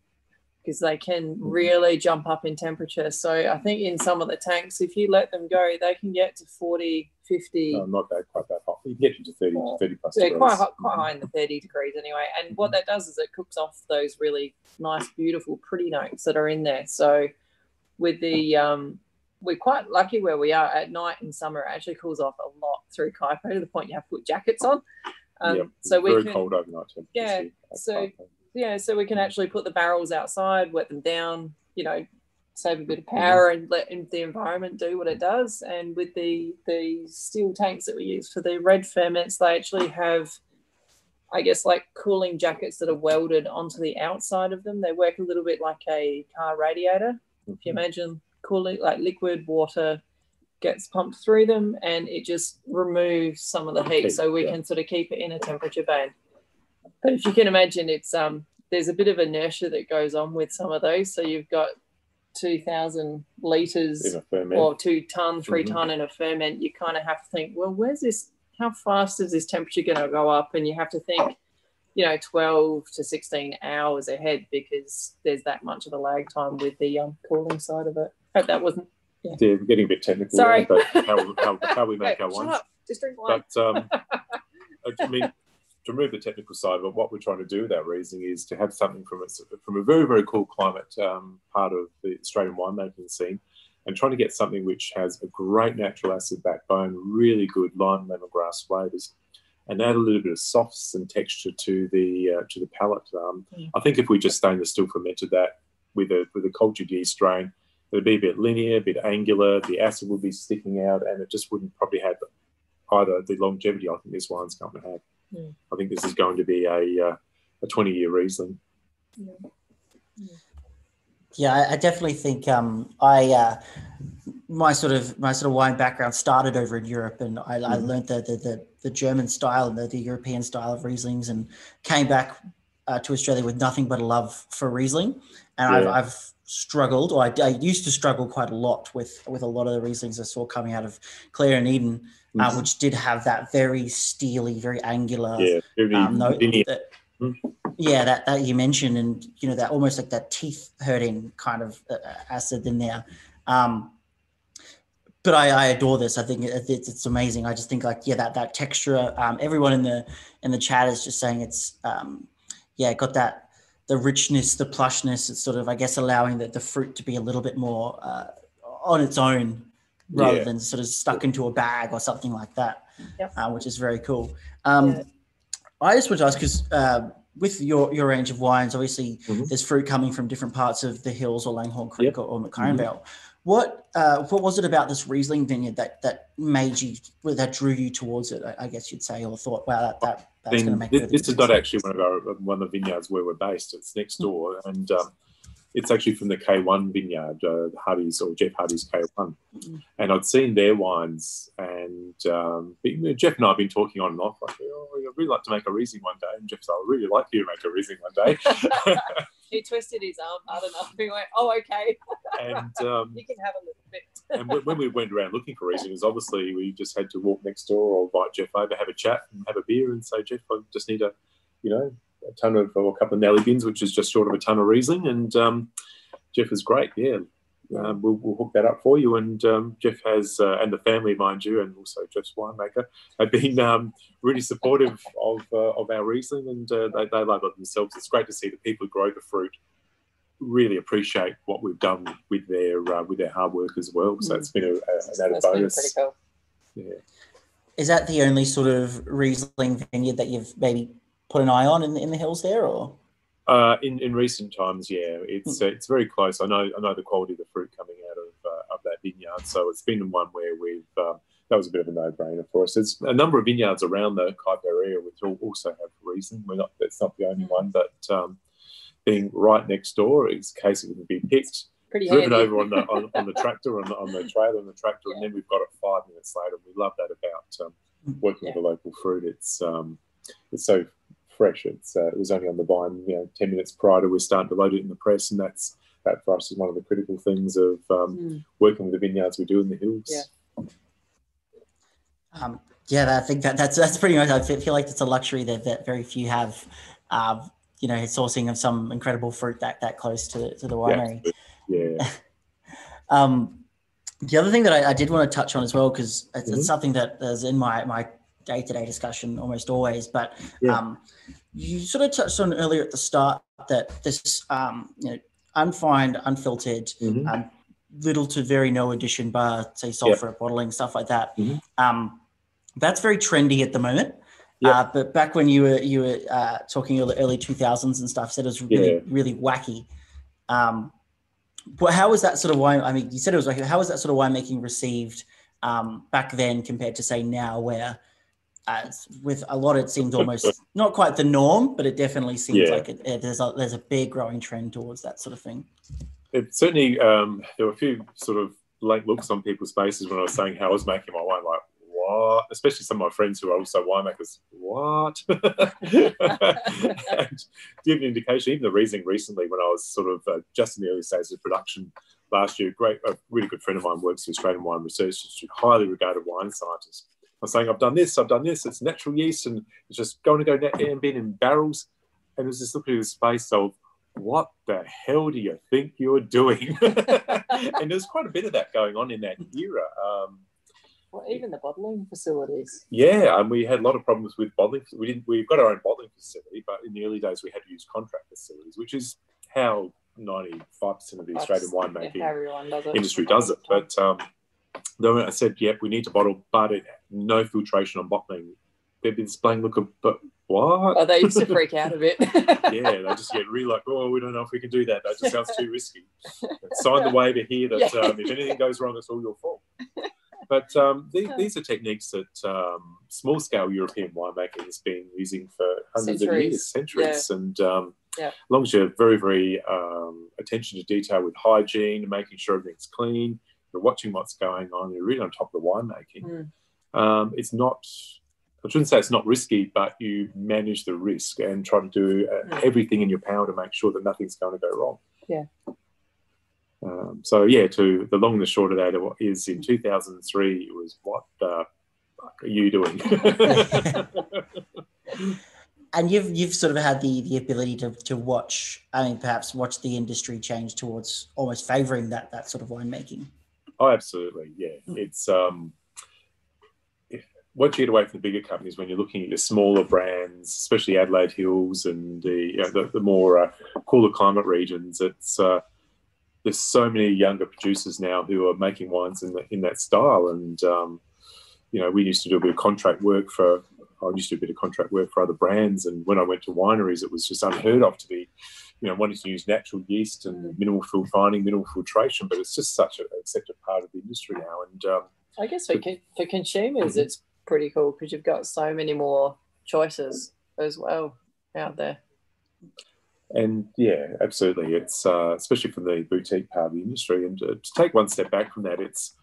because they can mm-hmm. really jump up in temperature. So I think in some of the tanks, if you let them go, they can get to 40, 50. No, not that quite that hot. You can get to 30, yeah. 30 plus yeah, quite hot, quite high in the 30 degrees anyway. And what that does is it cooks off those really nice, beautiful, pretty notes that are in there. So with the, um, we're quite lucky where we are at night in summer. It actually cools off a lot through Kuitpo to the point you have to put jackets on. Um, yeah, so we very can, cold overnight. Yeah, so yeah, so we can actually put the barrels outside, wet them down, you know, save a bit of power and let the environment do what it does. And with the the steel tanks that we use for the red ferments, they actually have, I guess, like cooling jackets that are welded onto the outside of them. They work a little bit like a car radiator. If you mm-hmm. imagine cooling like liquid water gets pumped through them and it just removes some of the heat so we yeah. can sort of keep it in a temperature band but if you can imagine, it's um, there's a bit of inertia that goes on with some of those. So you've got 2,000 litres or two ton, 3 mm-hmm. ton in a ferment. You kind of have to think, well, where's this? How fast is this temperature going to go up? And you have to think, you know, 12 to 16 hours ahead because there's that much of a lag time with the um, cooling side of it. Hope that wasn't. Yeah, we're getting a bit technical. Sorry. There, but how, how, how we make our up. Just drink wine. But um, I mean, to remove the technical side but what we're trying to do with our Riesling is to have something from a, from a very, very cool climate um, part of the Australian winemaking scene and trying to get something which has a great natural acid backbone, really good lime lemongrass flavours, and add a little bit of softs and texture to the uh, to the palate. Um. I think if we just stainless still fermented that with a with a cultured yeast strain, it'd be a bit linear, a bit angular. The acid would be sticking out, and it just wouldn't probably have either the longevity I think this wine's going to have. Mm. I think this is going to be a uh, a twenty year Riesling. Yeah, I, I definitely think um, I uh, my sort of my sort of wine background started over in Europe, and I, I Mhm. learned the, the the the German style and the, the European style of Rieslings, and came back uh, to Australia with nothing but a love for Riesling, and I've, I've struggled, or I, I used to struggle quite a lot with with a lot of the Rieslings I saw coming out of Clare and Eden, uh, Mhm. which did have that very steely, very angular yeah, very um, no, linear. that- Mm. yeah, that, that you mentioned, and you know that almost like that teeth hurting kind of uh, acid in there. Um, but I, I adore this. I think it, it's, it's amazing. I just think like yeah, that that texture. Um, everyone in the in the chat is just saying it's um, yeah, got that the richness, the plushness. It's sort of I guess allowing the, the fruit to be a little bit more uh, on its own rather Yeah. than sort of stuck into a bag or something like that, Yep. uh, which is very cool. Um, Yeah. I just want to ask because uh, with your your range of wines, obviously Mhm. there's fruit coming from different parts of the hills or Langhorne Creek Yep. or, or McLaren Vale. What uh, what was it about this Riesling vineyard that that made you that drew you towards it? I, I guess you'd say, or thought, wow, that, that that's going to Then this, this is not actually one of our one of the vineyards where we're based. It's next Hmm. door, and um, it's actually from the K1 vineyard, uh, Hardy's or Jeff Hardy's K1. Mhm. And I'd seen their wines, and um, but, you know, Jeff and I have been talking on and off. Like, oh, I'd really like to make a Riesling one day. And Jeff said, I'd really like you to make a Riesling one day. He twisted his arm hard enough. He went, "Oh, okay, and um, you can have a little bit." and when, when we went around looking for Rieslings, obviously we just had to walk next door or invite Jeff over, have a chat, and have a beer, and say, Jeff, I just need a, you know, a ton of or a couple of Nally bins, which is just short of a ton of Riesling, and um, Jeff is great. Yeah, um, we'll, we'll hook that up for you. And um, Jeff has, uh, and the family, mind you, and also Jeff's winemaker, have been um, really supportive of uh, of our Riesling, and uh, they, they love it themselves. It's great to see the people who grow the fruit really appreciate what we've done with their uh, with their hard work as well. So it's been a, a, an added That's been bonus. pretty cool. Yeah. Is that the only sort of Riesling vineyard that you've maybe put an eye on in, in the hills there, or? Uh, in in recent times, yeah, it's uh, it's very close. I know I know the quality of the fruit coming out of uh, of that vineyard, so it's been one where we've uh, that was a bit of a no brainer for us. There's a number of vineyards around the Kuitpo area which all also have Riesling. We're not that's not the only one, but um, being right next door, it's a case it can be picked, Pretty driven handy. over on the on, on the tractor on the, on the trailer on the tractor, and then we've got it five minutes later. We love that about um, working with the local fruit. It's um, it's so fresh. It's uh, it was only on the vine, you know, ten minutes prior to we're starting to load it in the press, and that's that for us is one of the critical things of um, Mm. working with the vineyards we do in the hills. Yeah. Um, yeah, I think that that's that's pretty much. I feel feel like it's a luxury that, that very few have. Um, you know, sourcing of some incredible fruit that that close to to the winery. Yeah, Um, the other thing that I, I did want to touch on as well, because it's, Mhm. it's something that is in my my day to day discussion almost always, but Yeah. um, you sort of touched on earlier at the start that this um, you know unfined, unfiltered, Mhm. um, little to very no addition bar, say sulfur bottling stuff like that. Mhm. Um, that's very trendy at the moment. Yeah. Uh, but back when you were you were uh, talking early, early 2000s and stuff, said it was really Yeah. really wacky. Um, but how was that sort of wine? I mean, you said it was wacky. How was that sort of winemaking received um, back then compared to say now, where it's- with a lot it seems almost not quite the norm, but it definitely seems Yeah. like it, it, there's a there's a big growing trend towards that sort of thing. it certainly um, there were a few sort of blank looks on people's faces when I was saying how I was making my wine. Like what? Especially some of my friends who are also winemakers. What? and give an indication, even the Riesling recently when I was sort of uh, just in the early stages of production last year, great, a really good friend of mine works for Australian Wine Research Institute, highly regarded wine scientist. I'm saying I've done this, I've done this. It's natural yeast, and it's just going to go net and bin in barrels. And it was just looking at his face of, what the hell do you think you're doing? and there's quite a bit of that going on in that era. Um, well, even the bottling facilities. Yeah, and we had a lot of problems with bottling. We didn't. We've got our own bottling facility, but in the early days we had to use contract facilities, which is how 95 percent of the Australian winemaking Yeah, industry does it. But um, then I said, "Yep, we need to bottle, but it, no filtration on bottling." There'd be this blank look of, "But what?" Oh, they used to freak out a bit. yeah, they just get really like, "Oh, we don't know if we can do that. That just sounds too risky." Sign the waiver here that Yeah. um, if anything goes wrong, it's all your fault. But um, these, these are techniques that um, small scale European winemaking has been using for hundreds of years, centuries. And um, Yeah. as long as you're very, very um, attention to detail with hygiene, making sure everything's clean, you're watching what's going on, you're really on top of the winemaking. Mm. Um, it's not, I shouldn't say it's not risky, but you manage the risk and try to do uh, Mm. everything in your power to make sure that nothing's going to go wrong. Yeah. Um, so yeah, to the long and the short of that is in 2003, it was what the fuck are you doing? and you've you've sort of had the the ability to to watch i mean perhaps watch the industry change towards almost favoring that that sort of winemaking oh, absolutely, yeah. It's um, if, what you get away from the bigger companies when you're looking at your smaller brands, especially Adelaide Hills and the you know, the, the more uh, cooler climate regions. It's uh, there's so many younger producers now who are making wines in the, in that style, and um, you know we used to do a bit of contract work for. I used to do a bit of contract work for other brands, and when I went to wineries, it was just unheard of to be, you know, wanting to use natural yeast and minimal filtering, minimal filtration. But it's just such an accepted part of the industry now, and um, I guess for, for consumers, Mhm. it's pretty cool because you've got so many more choices as well out there. And yeah, absolutely. It's uh, especially from the boutique part of the industry. And uh, to take one step back from that, it's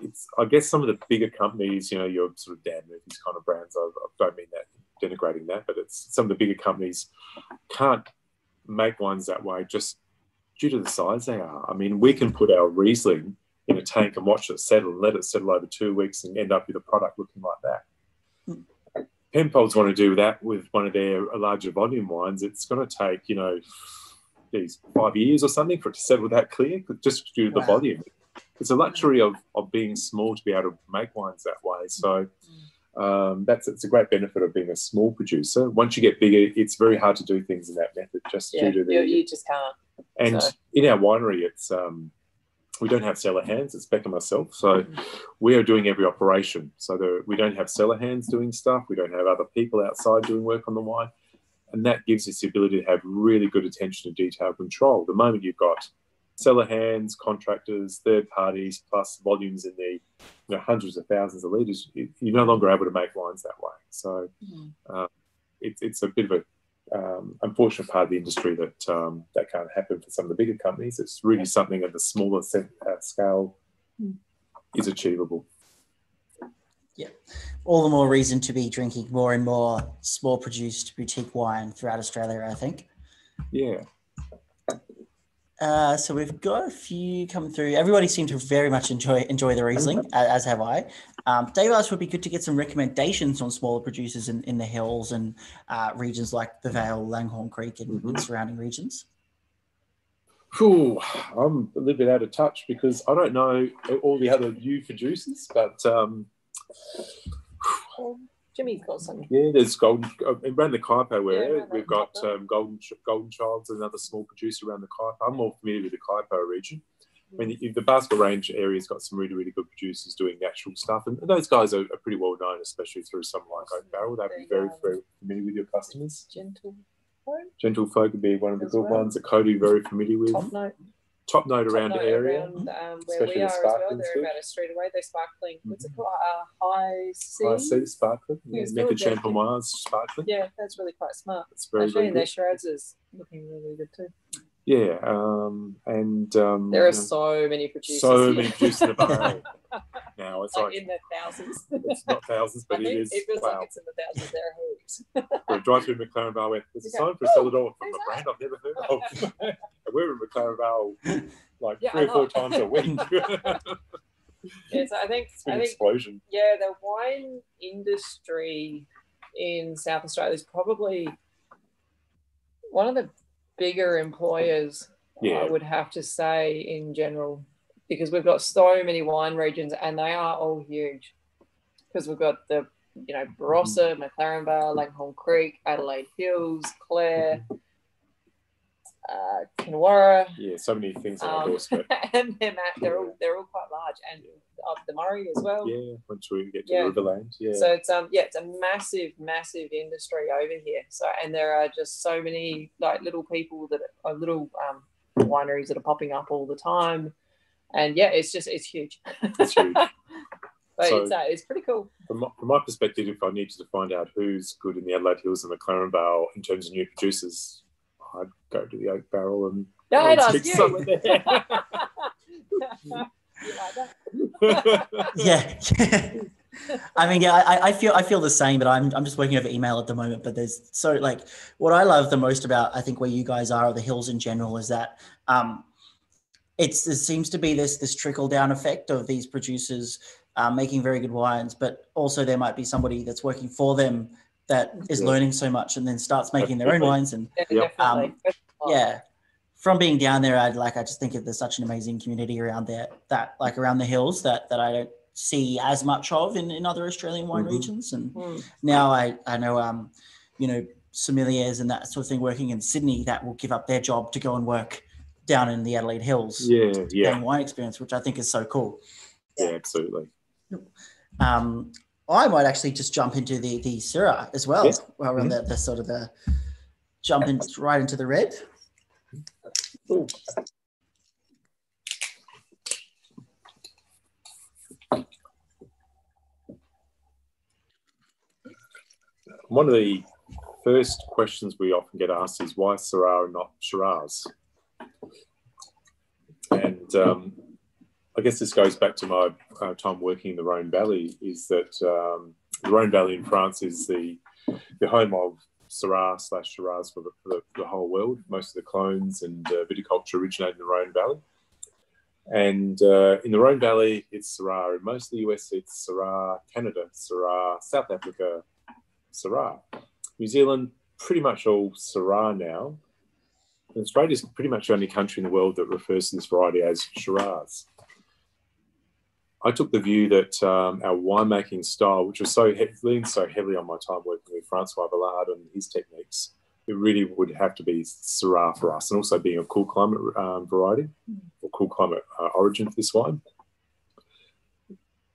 it's I guess some of the bigger companies, you know, your sort of Dan Murphy's kind of brands. I, I don't mean that denigrating that, but it's some of the bigger companies can't make wines that way just due to the size they are. I mean, we can put our Riesling in a tank and watch it settle and let it settle over two weeks and end up with a product looking like that. Penfolds want to do that with one of their larger volume wines. It's going to take, you know, these five years or something for it to settle that clear, just due to the volume. It's a luxury of, of being small to be able to make wines that way. So um, that's it's a great benefit of being a small producer. Once you get bigger, it's very hard to do things in that method, just Yeah, due to you, the you just can't. and So- in our winery, it's um, we don't have cellar hands. It's Beck and myself, so we are doing every operation. So the, we don't have cellar hands doing stuff. We don't have other people outside doing work on the wine, and that gives us the ability to have really good attention to detail control. The moment you've got cellar hands, contractors, third parties, plus volumes in the you know, hundreds of thousands of liters, you- you're no longer able to make wines that way. So Mm. it's it's a bit of a um, unfortunate part of the industry that um, that can't happen for some of the bigger companies. It's really Yeah. something at the smaller se- uh, scale Mm. is achievable. Yeah, all the more reason to be drinking more and more small produced boutique wine throughout australia i think Yeah, Uh, so we've got a few come through. Everybody seemed to very much enjoy enjoy the Riesling, as have I. Um, Dave asked would be good to get some recommendations on smaller producers in, in the hills and uh, regions like the Vale, Langhorne Creek, and, and Mhm. surrounding regions. Phew, I'm a little bit out of touch because I don't know all the other new producers, but um, Jimmy's got some. yeah, there's Golden uh, around the Kuitpo area. around we've got um, Golden Golden Child's another small producer around the Kuitpo. I'm more familiar with the Kuitpo region. I mean, the, the Basket Range area's got some really, really good producers doing natural stuff, and those guys are, are pretty well known, especially through someone like Oak Barrel. They'd be very, very familiar with your customers. Gentle. Home, Gentle Folk would be one of the good well. ones that Cody very familiar with. Top note. Top note around top the note area. Around, um, where Especially we the are as well. sparkling They're stuff. about a street away. They're sparkling. What's it called? Uh, high C. High C Sparkling, yeah, Yes, Mecca good, yeah. Champagne Sparkling. Yeah, that's really quite smart. It's very, Actually, very and their good. is looking really good too. Yeah, um, and um, There are so many producers. so here. many producers in the Bahrain. now it's like like in the thousands. it's not thousands, but it think is. it feels wow. like it's in the thousands. There are heaps. We drive through McLaren Vale. Went, There's a sign for a cellar door from a brand I've never heard of. And We're in McLaren Vale like Yeah, three or four times a week. Yes, I think It's been I think explosion. yeah, the wine industry in South Australia is probably one of the bigger employers. Yeah. I would have to say in general, because we've got so many wine regions and they are all huge. Because we've got the you know Barossa, mm-hmm. McLaren Vale, Langhorne Creek, Adelaide Hills, Clare, uh, Coonawarra, Yeah, so many things on our um, doorstep. and they're, they're all they're all quite large, and up the Murray as well. Yeah, once we get to Yeah. Riverland. Yeah. So it's um yeah, it's a massive, massive industry over here. So and there are just so many like little people that are little um, wineries that are popping up all the time, and yeah, it's just it's huge. It's huge. but So- it's uh, it's pretty cool. from, my, from my perspective, if I needed to find out who's good in the Adelaide Hills and McLaren Vale in terms of new producers, I'd go to the Oak Barrel and No, I'd no, stick you. there. You yeah. I mean, yeah, I, I feel I feel the same, but I'm I'm just working over email at the moment. But there's so like what I love the most about I think where you guys are or the hills in general is that um, it's there seems to be this this trickle down effect of these producers uh, making very good wines, but also there might be somebody that's working for them that is Yeah. learning so much and then starts making their own wines and Yeah, Yep. definitely. yeah from being down there i'd like i just think of there's such an amazing community around there that like around the hills that that i don't see as much of in, in other australian wine Mhm. regions and Mm. now i i know um you know sommeliers and that sort of thing working in sydney that will give up their job to go and work down in the adelaide hills yeah, yeah, wine experience which i think is so cool yeah, absolutely. um i might actually just jump into the the syrah as well Yes. while we're on the, the sort of the jump in right into the red Ooh. One of the first questions we often get asked is why Syrah and not Shiraz? And um, I guess this goes back to my uh, time working in the Rhone Valley. Is that um, the Rhone Valley in France is the the home of Syrah slash Shiraz for the, for the, the whole world. Most of the clones and uh, viticulture originate in the Rhone Valley. And uh, in the Rhone Valley, it's Syrah. In most of the US, it's Syrah. Canada, Syrah. South Africa, Syrah. New Zealand, pretty much all Syrah now. And Australia is pretty much the only country in the world that refers to this variety as Shiraz. I took the view that um, our winemaking style, which was so he- leaned so heavily on my time working with Francois Villard and his techniques, it really would have to be Syrah for us, and also being a cool climate um, variety or cool climate uh, origin for this wine.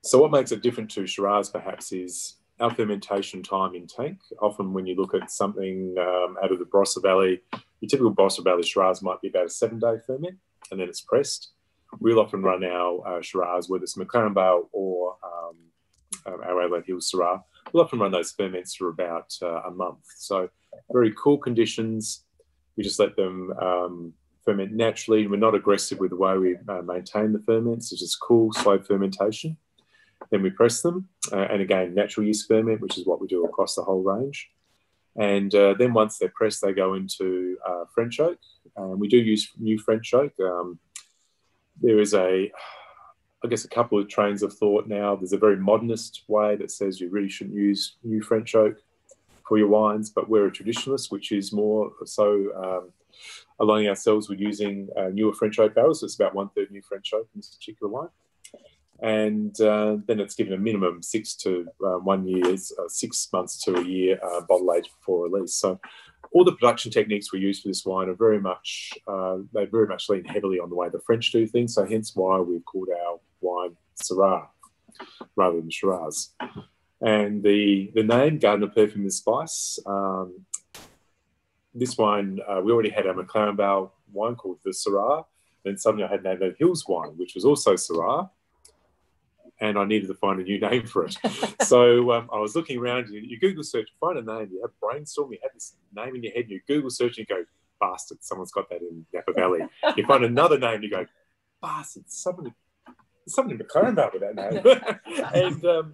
So, what makes it different to Shiraz perhaps is our fermentation time in tank. Often, when you look at something um, out of the Barossa Valley, your typical Barossa Valley Shiraz might be about a seven day ferment and then it's pressed. We'll often run our uh, Shiraz, whether it's McLaren Vale or um, um, our Adelaide Hills Syrah, we'll often run those ferments for about uh, a month. So, very cool conditions. We just let them um, ferment naturally. We're not aggressive with the way we uh, maintain the ferments. It's just cool, slow fermentation. Then we press them, uh, and again, natural yeast ferment, which is what we do across the whole range. And uh, then once they're pressed, they go into uh, French oak. And we do use new French oak. Um, there is a, I guess, a couple of trains of thought now. There's a very modernist way that says you really shouldn't use new French oak for your wines, but we're a traditionalist, which is more so um, aligning ourselves with using uh, newer French oak barrels. So it's about one third new French oak in this particular wine. And uh, then it's given a minimum six to uh, one years, uh, six months to a year uh, bottle age before release. So all the production techniques we use for this wine are very much, uh, they very much lean heavily on the way the French do things. So hence why we've called our wine Syrah rather than Shiraz. And the, the name, Garden of Perfume and Spice, um, this wine, uh, we already had our McLaren Vale wine called the Syrah. Then suddenly I had Adelaide Hills wine, which was also Syrah. And I needed to find a new name for it. so um, I was looking around, you, you Google search, find a name, you have brainstorm, you have this name in your head, you Google search and you go, bastard, someone's got that in Napa Valley. You find another name, you go, bastard, somebody, somebody in McLaren Vale with that name. and um,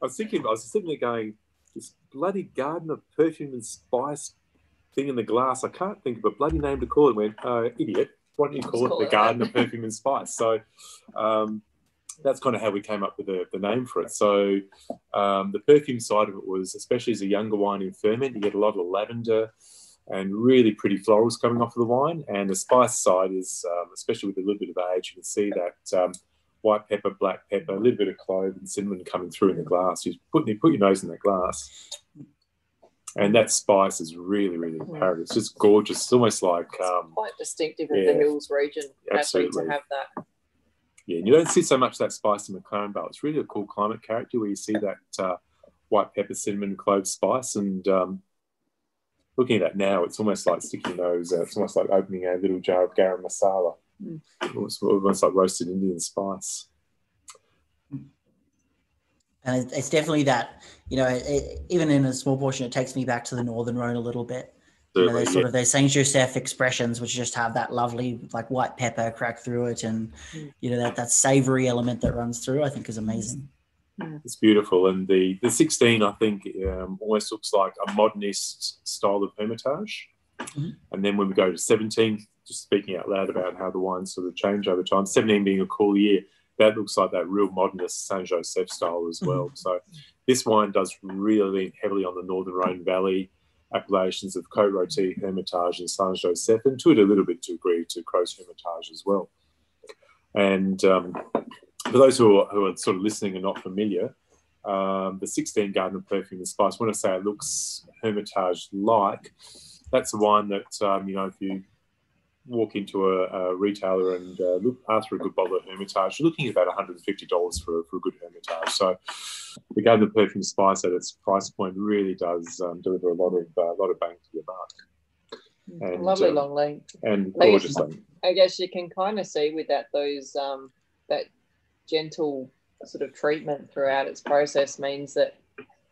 I was thinking, I was sitting there going, this bloody garden of perfume and spice thing in the glass. I can't think of a bloody name to call it. Went, uh, idiot. Why don't you call Just it call the it garden of perfume and spice? So, um, that's kind of how we came up with the, the name for it. So um, the perfume side of it was, especially as a younger wine in ferment, you get a lot of lavender and really pretty florals coming off of the wine. And the spice side is, um, especially with a little bit of age, you can see that um, white pepper, black pepper, a little bit of clove and cinnamon coming through in the glass. You put, you put your nose in that glass. And that spice is really, really apparent. It's just gorgeous. It's almost like um, quite distinctive of the hills region. Absolutely, to have that yeah, you don't see so much that spice in McLaren Vale. It's really a cool climate character where you see that uh, white pepper, cinnamon, clove spice. And um, looking at that now, it's almost like sticking those, uh, it's almost like opening a little jar of garam masala. Mm. It's almost like roasted Indian spice. And it's definitely that, you know, it, even in a small portion, it takes me back to the Northern Rhone a little bit you know, those sort of those Saint Joseph expressions, which just have that lovely like white pepper crack through it, and mm. you know that that savory element that runs through. I think is amazing. It's beautiful, and the the sixteen I think um, almost looks like a modernist style of Hermitage. Mm-hmm. And then when we go to seventeen, just speaking out loud about how the wines sort of change over time. Seventeen being a cool year, that looks like that real modernist Saint Joseph style as well. Mm-hmm. So this wine does really lean heavily on the Northern Rhone Valley appellations of Côte Rôtie, Hermitage, and Saint Joseph, and to it a little bit to agree to Crozes Hermitage as well. And um, for those who are, who are, sort of listening and not familiar, um, the 16 Garden Perfume and Spice, when I say it looks Hermitage like, that's the wine that, um, you know, if you walk into a, a retailer and uh, look after a good bottle of Hermitage, you're looking at about $150 for, for a good Hermitage. So the Garden Perfume Spice at its price point really does um, deliver a lot of uh, lot of bang for your buck. And, Lovely um, long length and gorgeous length. I guess you can kind of see with that those um, that gentle sort of treatment throughout its process means that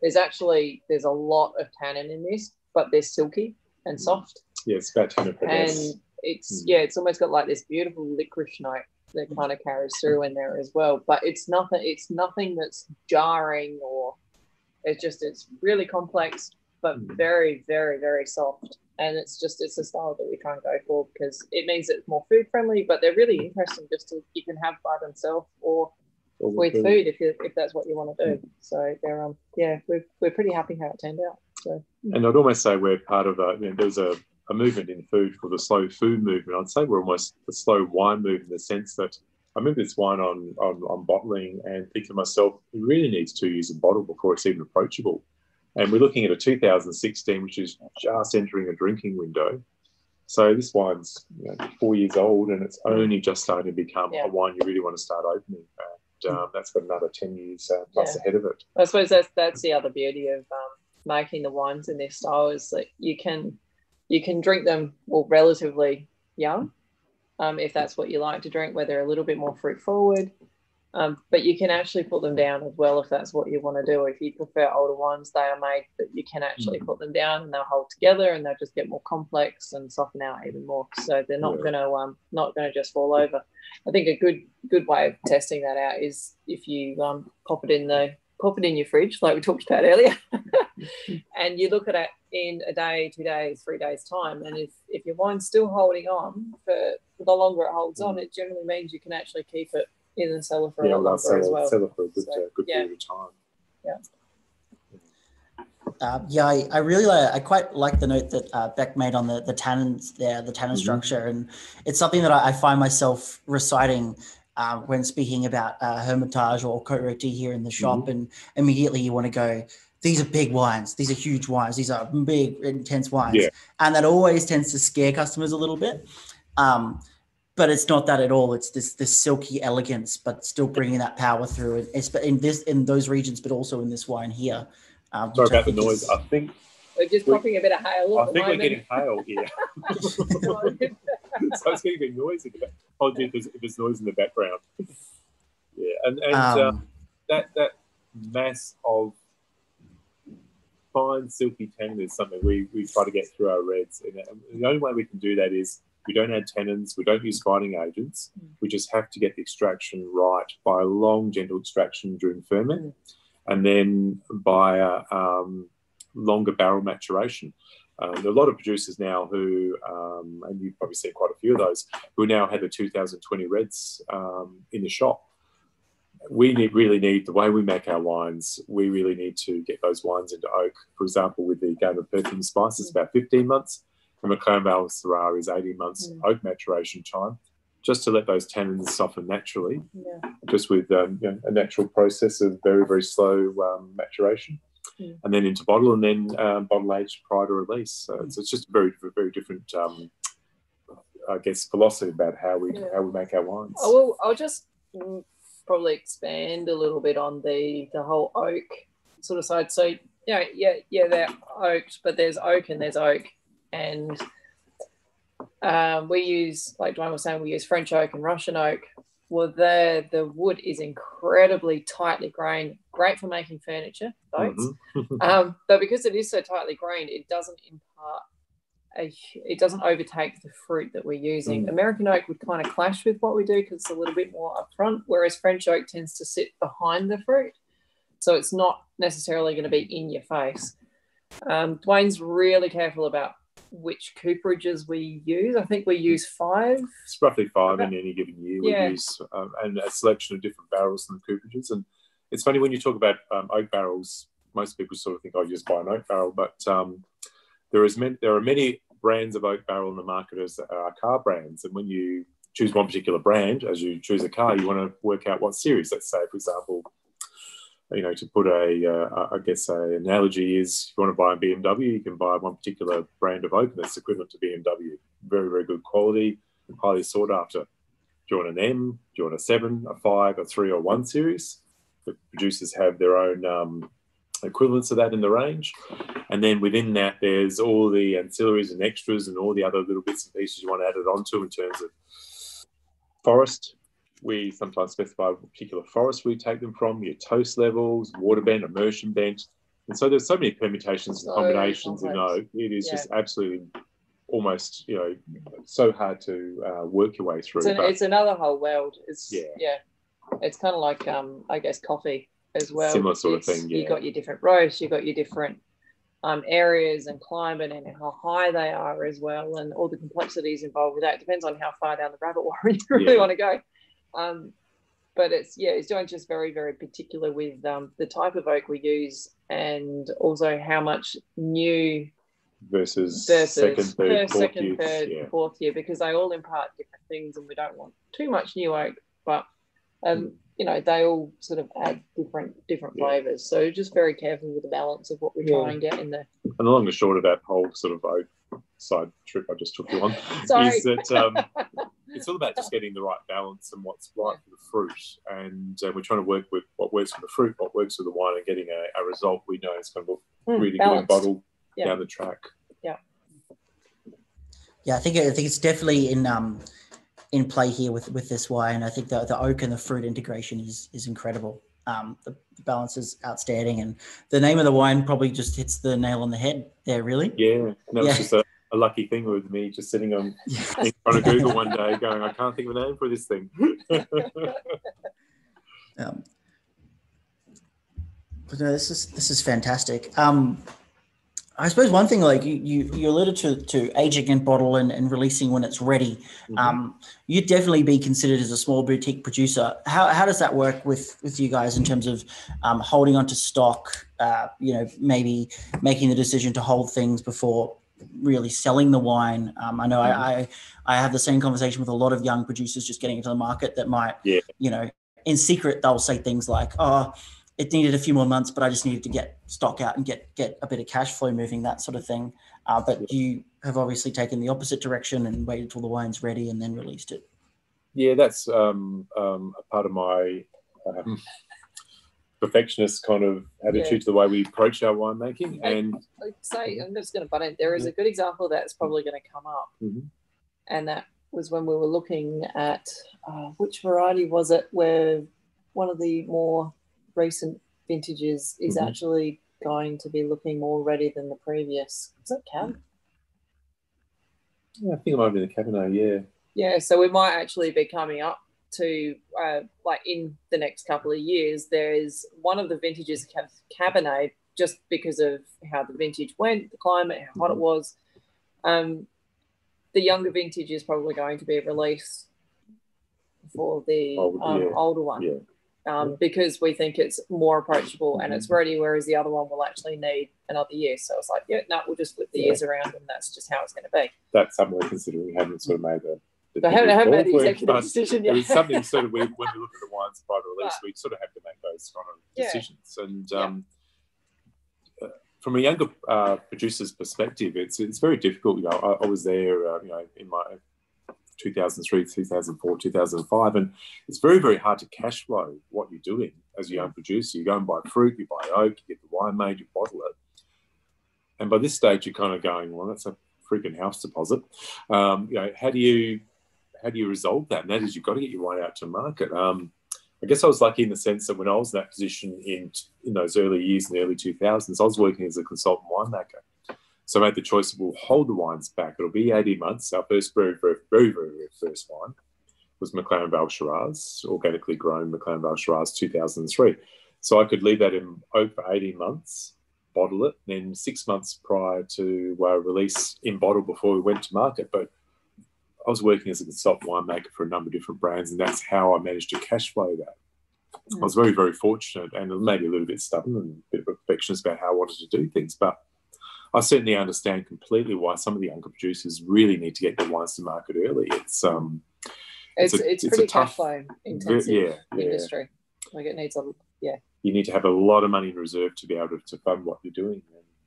there's actually there's a lot of tannin in this, but they're silky and mm. soft. Yes, yeah, tannin and it's mm. yeah, it's almost got like this beautiful licorice note that kind of carries through in there as well. But it's nothing. It's nothing that's jarring or it's just it's really complex, but mm. very very very soft. And it's just it's a style that we try and go for because it means it's more food friendly, but they're really interesting. Just to you can have by themselves or with food if you if that's what you want to do. Mm. So they're um yeah we're we're pretty happy how it turned out. So and I'd almost say we're part of a you know, there's a a movement in food called the slow food movement. I'd say we're almost the slow wine movement in the sense that I remember this wine on, on, on bottling and thinking to myself, it really needs two years of bottle before it's even approachable. And we're looking at a 2016, which is just entering a drinking window. So this wine's you know, four years old and it's only just starting to become yeah. a wine you really want to start opening. And um, that's got another 10 years uh, plus yeah. ahead of it. I suppose that's, that's the other beauty of um, making the wines in this style is that you can you can drink them well relatively young um, if that's what you like to drink where they're a little bit more fruit forward. Um, but you can actually put them down as well if that's what you want to do. If you prefer older ones they are made that you can actually mm. put them down and they'll hold together and they'll just get more complex and soften out even more. So they're not yeah. going to um, not going to just fall over. I think a good good way of testing that out is if you um, pop it in the pop it in your fridge like we talked about earlier. And you look at it in a day, two days, three days time. And if, if your wine's still holding on for, for the longer it holds on, mm. it generally means you can actually keep it in the cellar for yeah, a lot longer cellar, as well. Cellar for a good, so, uh, good yeah. period of time. Yeah. Uh, yeah, I, I really like, I quite like the note that uh, Beck made on the, the tannins there, the tannin mm-hmm. structure. And it's something that I, I find myself reciting uh, when speaking about uh, Hermitage or Côte Rôtie here in the shop. Mm-hmm. And immediately you want to go, these are big wines. These are huge wines. These are big, intense wines. Yeah. And that always tends to scare customers a little bit. Um, but it's not that at all. It's this this silky elegance, but still bringing that power through. It's in this in those regions, but also in this wine here. Um, Sorry about the noise. Is, I think we're just popping a bit of hail. I think we're getting hail here. so it's getting a bit noisy. Oh, if there's, if there's noise in the background. Yeah, and and um, uh, that that mass of fine silky tannin is something we, we try to get through our reds. And the only way we can do that is we don't add tannins, we don't use fining agents. Mm. We just have to get the extraction right by a long, gentle extraction during ferment, mm. and then by a um, longer barrel maturation. Um, there are a lot of producers now who, um, and you've probably seen quite a few of those, who now have the 2020 reds um, in the shop we need, really need the way we make our wines. We really need to get those wines into oak. For example, with the Garden of Perfume Spice, it's about 15 months, and McLaren Vale Syrah is 18 months Mm. oak maturation time, just to let those tannins soften naturally, Yeah. just with um, you know, a natural process of very very slow um, maturation, Mm. and then into bottle, and then um, bottle aged prior to release. So it's, it's just a very very different. Um, I guess philosophy about how we Yeah. how we make our wines. I will. I'll just mm, probably expand a little bit on the the whole oak sort of side. So you know, yeah, yeah, they're oaked, but there's oak and there's oak, and um, we use like Duane was saying, we use French oak and Russian oak. Well, the the wood is incredibly tightly grained, great for making furniture, boats. Mhm. Um, but because it is so tightly grained, it doesn't impart a, it doesn't overtake the fruit that we're using. Mm. American oak would kind of clash with what we do because it's a little bit more upfront, whereas French oak tends to sit behind the fruit. So it's not necessarily going to be in your face. Um, Duane's really careful about which cooperages we use. I think we use five. It's roughly five in any given year. We Yeah. use um, and a selection of different barrels and cooperages. And it's funny when you talk about um, oak barrels. Most people sort of think, "Oh, you just buy an oak barrel," but um, there is many, there are many brands of oak barrel in the market are car brands. And when you choose one particular brand, as you choose a car, you want to work out what series. Let's say, for example, you know, to put a, uh, I guess, a analogy is if you want to buy a BMW, you can buy one particular brand of oak that's equivalent to BMW. Very, very good quality, highly sought after. Do you want an M? Do you want a seven, a five, a three, or one series? The producers have their own um, equivalents of that in the range. And then within that, there's all the ancillaries and extras and all the other little bits and pieces you want added onto in terms of forest. We sometimes specify what particular forest we take them from, your toast levels, water bent, immersion bent. And so there's so many permutations and combinations in complex. oak. It is Yeah. just absolutely almost, you know, so hard to uh, work your way through. It's, an, it's another whole world. It's Yeah. yeah. It's kind of like um, I guess coffee as well. Similar sort of thing, You yeah. got your different roasts, you got your different um, areas and climate and how high they are as well, and all the complexities involved with that. It depends on how far down the rabbit warren you really Yeah. want to go. Um, but it's yeah, it's doing just very very particular with um, the type of oak we use and also how much new versus, versus second, third, first, fourth second, years, third, yeah. fourth year because they all impart different things, and we don't want too much new oak, but um. You know they all sort of add different different Yeah. flavors. So just very careful with the balance of what we Yeah. trying to get in there. And along the long and short of that whole sort of oak side trip I just took you on Sorry. is that um, it's all about just getting the right balance and what's right for the fruit. And uh, we're trying to work with what works for the fruit, what works for the wine, and getting a, a result we know is going to look Mm, really balanced. good in bottle Yeah. down the track. Yeah yeah, I think I think it's definitely in um in play here with with this wine. I think the the oak and the fruit integration is is incredible. Um, the, the balance is outstanding, and the name of the wine probably just hits the nail on the head there. Really, Yeah, and that Yeah. was just a, a lucky thing with me just sitting on in front of Google one day going, I can't think of a name for this thing. Um, but no, this is this is fantastic. Um, I suppose one thing, like you you, you alluded to to aging in bottle and, and releasing when it's ready. Um, you'd definitely be considered as a small boutique producer. How, how does that work with with you guys in terms of um, holding onto stock? Uh, you know, maybe making the decision to hold things before really selling the wine. Um, I know I, I I have the same conversation with a lot of young producers just getting into the market that might, Yeah. you know, in secret they'll say things like, "Oh, it needed a few more months, but I just needed to get stock out and get get a bit of cash flow moving, that sort of thing." Uh, but you have obviously taken the opposite direction and waited till the wine's ready and then released it. Yeah, that's um, um, a part of my um, perfectionist kind of attitude Yeah. to the way we approach our winemaking. And I'd say I'm just going to butt in. There is a good example that's probably going to come up, Mhm. and that was when we were looking at uh, which variety was it where one of the more recent vintages is Mhm. actually going to be looking more ready than the previous. Is it Cab? yeah, I think it might be the Cabernet, yeah. Yeah, so we might actually be coming up to uh, like in the next couple of years. There is one of the vintages Cab- Cabernet, just because of how the vintage went, the climate, how hot it Mhm. was. Um, the younger vintage is probably going to be released for the Old, um, yeah. older one. Yeah. Um, because we think it's more approachable and it's ready, whereas the other one will actually need another year. So it's like, yeah, no, we'll just flip the Yeah. years around and that's just how it's going to be. That's something we're considering. We haven't sort of made the. the haven't, haven't made the call for it, executive but decision It yet. was something sort of we, when we look at the wines prior to release, But- we sort of have to make those kind of Yeah. decisions. And um, uh, from a younger uh, producer's perspective, it's it's very difficult. You know, I, I was there, uh, you know, in my 2003, 2004, 2005, and it's very very hard to cash flow what you're doing as a young producer. You go and buy fruit, you buy oak, you get the wine made, you bottle it, and by this stage you're kind of going, well, that's a freaking house deposit. Um, you know, how do you how do you resolve that? And that is you've got to get your wine out to market. Um, I guess I was lucky in the sense that when I was in that position in in those early years in the early 2000s, I was working as a consultant winemaker. So I made the choice we'll hold the wines back. It'll be 18 months. Our first very, very, very, very, very first wine was McLaren Vale Shiraz, organically grown McLaren Vale Shiraz 2003. So I could leave that in oak for 18 months, bottle it, and then six months prior to uh, release in bottle before we went to market. But I was working as a consultant winemaker for a number of different brands, and that's how I managed to cash flow that. I was very, very fortunate and maybe a little bit stubborn and a bit of a perfectionist about how I wanted to do things. But I certainly understand completely why some of the younger producers really need to get their wines to market early. It's um, It's, it's a- it's, it's pretty tough- cash flow intensive yeah, yeah. industry. Like it needs a, yeah. you need to have a lot of money in reserve to be able to, to fund what you're doing.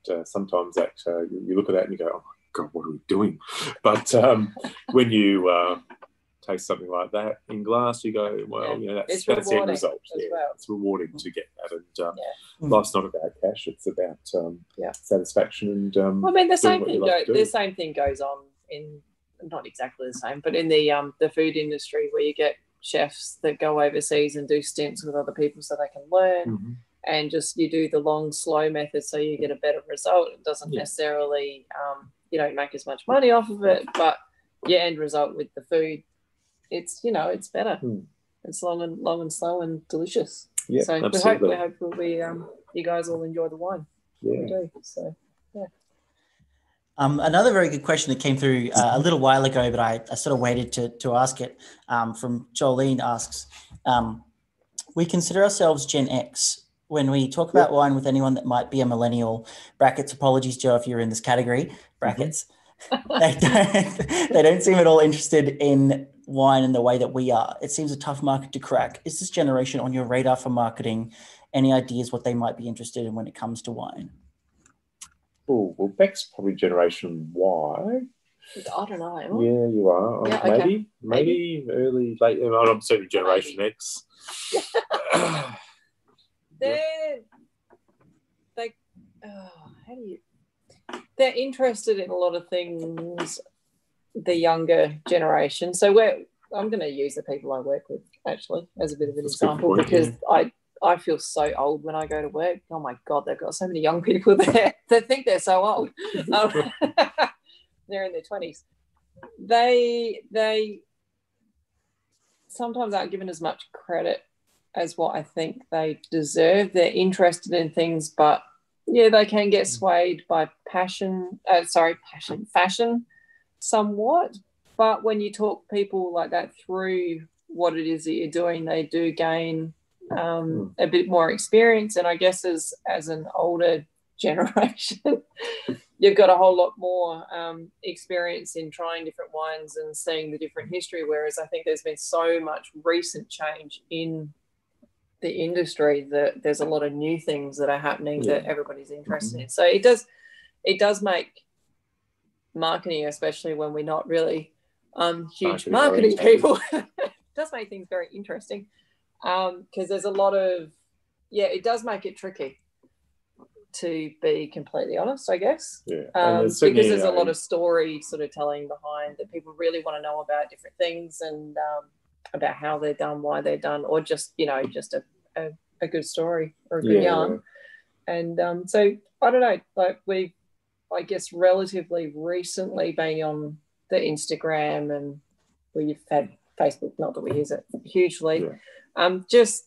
And uh, sometimes that uh, you, you look at that and you go, "Oh my god, what are we doing?" But um, when you uh, taste something like that in glass, you go, "Well, Yeah. you know, that's It's that's the end result. Yeah, well. it's rewarding to get that." And um, Yeah. life's not about cash; it's about um, Yeah. satisfaction and um, Well, I mean, the same thing. Go, the same thing goes on in not exactly the same, but in the um the food industry where you get chefs that go overseas and do stints with other people so they can learn, Mhm. and just you do the long slow method so you get a better result. It doesn't Yeah. necessarily um you don't make as much money off of it, but your end result with the food, it's you know it's better. Mm. It's long and long and slow and delicious. yeah, so we hope we hope we'll be um you guys will enjoy the wine. We yeah. do so. Um, another very good question that came through uh, a little while ago, but I, I sort of waited to, to ask it um, from Jolene asks, um, we consider ourselves Gen X. When we talk about wine with anyone that might be a millennial, brackets, apologies, Joe, if you're in this category, brackets, they, don't, they don't seem at all interested in wine in the way that we are. It seems a tough market to crack. Is this generation on your radar for marketing? Any ideas what they might be interested in when it comes to wine? Oh, well, Beck's probably Generation Y. I don't know. Yeah, you are. Yeah, maybe, okay. maybe, early, late. well, I'm certainly Generation X. they're they oh, how do you they're interested in a lot of things the younger generation. So we're i'm going to use the people i work with actually as a bit of an That's example point, because i i feel so old when i go to work. Oh my god they've got so many young people there. That think they're so old. Um, they're in their 20s they they sometimes aren't given as much credit as what I think they deserve. They're interested in things, but yeah, they can get swayed by passion. Uh, sorry, passion, fashion, somewhat. But when you talk people like that through what it is that you're doing, they do gain um, a bit more experience. And I guess as as an older generation, you've got a whole lot more um, experience in trying different wines and seeing the different history. Whereas I think there's been so much recent change in the industry that there's a lot of new things that are happening that everybody's interested in. So it does it does make marketing, especially when we're not really um, huge Marketing marketing people, it does make things very interesting because there's a lot of yeah, it does make it tricky to be completely honest, I guess yeah. Um, because there's a lot of story sort of telling behind that people really want to know about different things and um, about how they're done, why they're done, or just you know just a, a, a good story or a good Yeah. yarn. And um, so I don't know, like we, I guess, relatively recently being on the Instagram and we've had Facebook, not that we use it hugely, Yeah. um, just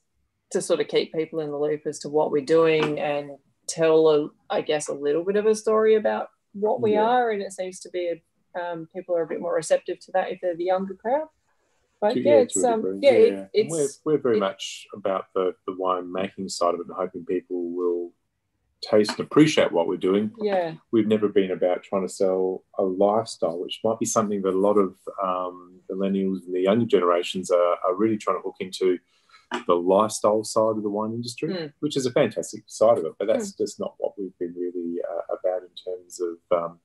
to sort of keep people in the loop as to what we're doing and tell, a, I guess, a little bit of a story about what we Yeah. are. And it seems to be um, people are a bit more receptive to that if they're the younger crowd. But To- yeah, it's um, yeah, it, it's we're, we're very it- much about the, the wine making side of it and hoping people will taste and appreciate what we're doing. yeah, We've never been about trying to sell a lifestyle, which might be something that a lot of um, millennials and the younger generations are, are really trying to hook into the lifestyle side of the wine industry, Mm. which is a fantastic side of it. But that's just not what we've been really uh, about in terms of um,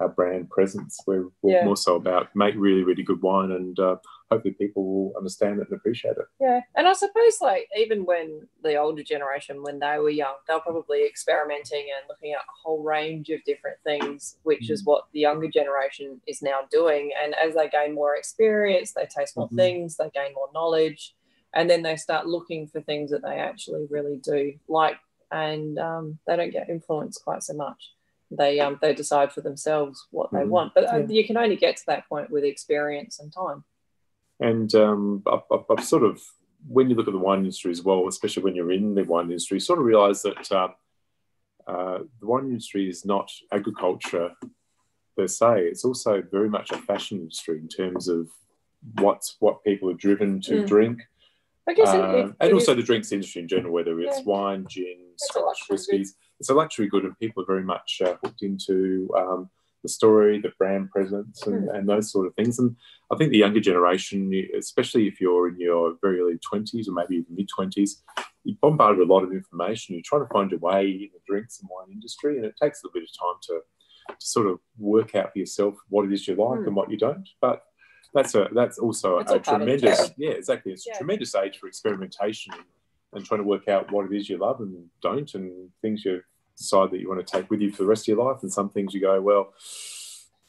our brand presence. We're, we're Yeah. more so about make really, really good wine and uh, hopefully people will understand it and appreciate it. yeah. And I suppose like even when the older generation, when they were young, they're probably experimenting and looking at a whole range of different things, which is what the younger generation is now doing. And as they gain more experience, they taste more Mhm. things, they gain more knowledge, and then they start looking for things that they actually really do like, and um, they don't get influenced quite so much. They um, they decide for themselves what they Mhm. want, but uh, Yeah. you can only get to that point with experience and time. And um, I've, I've, I've sort of, when you look at the wine industry as well, especially when you're in the wine industry, sort of realize that um, uh, the wine industry is not agriculture per se. It's also very much a fashion industry in terms of what's what people are driven to Mm. drink, I guess it- uh, it- and it also is- the drinks industry in general, whether it's Yeah. wine, gin, It's scotch, whiskies. It's a luxury good, and people are very much uh, hooked into um, the story, the brand presence, Hmm. and, and those sort of things. And I think the younger generation, especially if you're in your very early 20s or maybe even mid 20s, you're bombarded with a lot of information. You're trying to find your way in the drinks and wine industry, and it takes a little bit of time to, to sort of work out for yourself what it is you like Hmm. and what you don't. But that's a that's also a all part of the tremendous yeah exactly it's Yeah. a tremendous age for experimentation and trying to work out what it is you love and don't and things you decide that you want to take with you for the rest of your life and some things you go well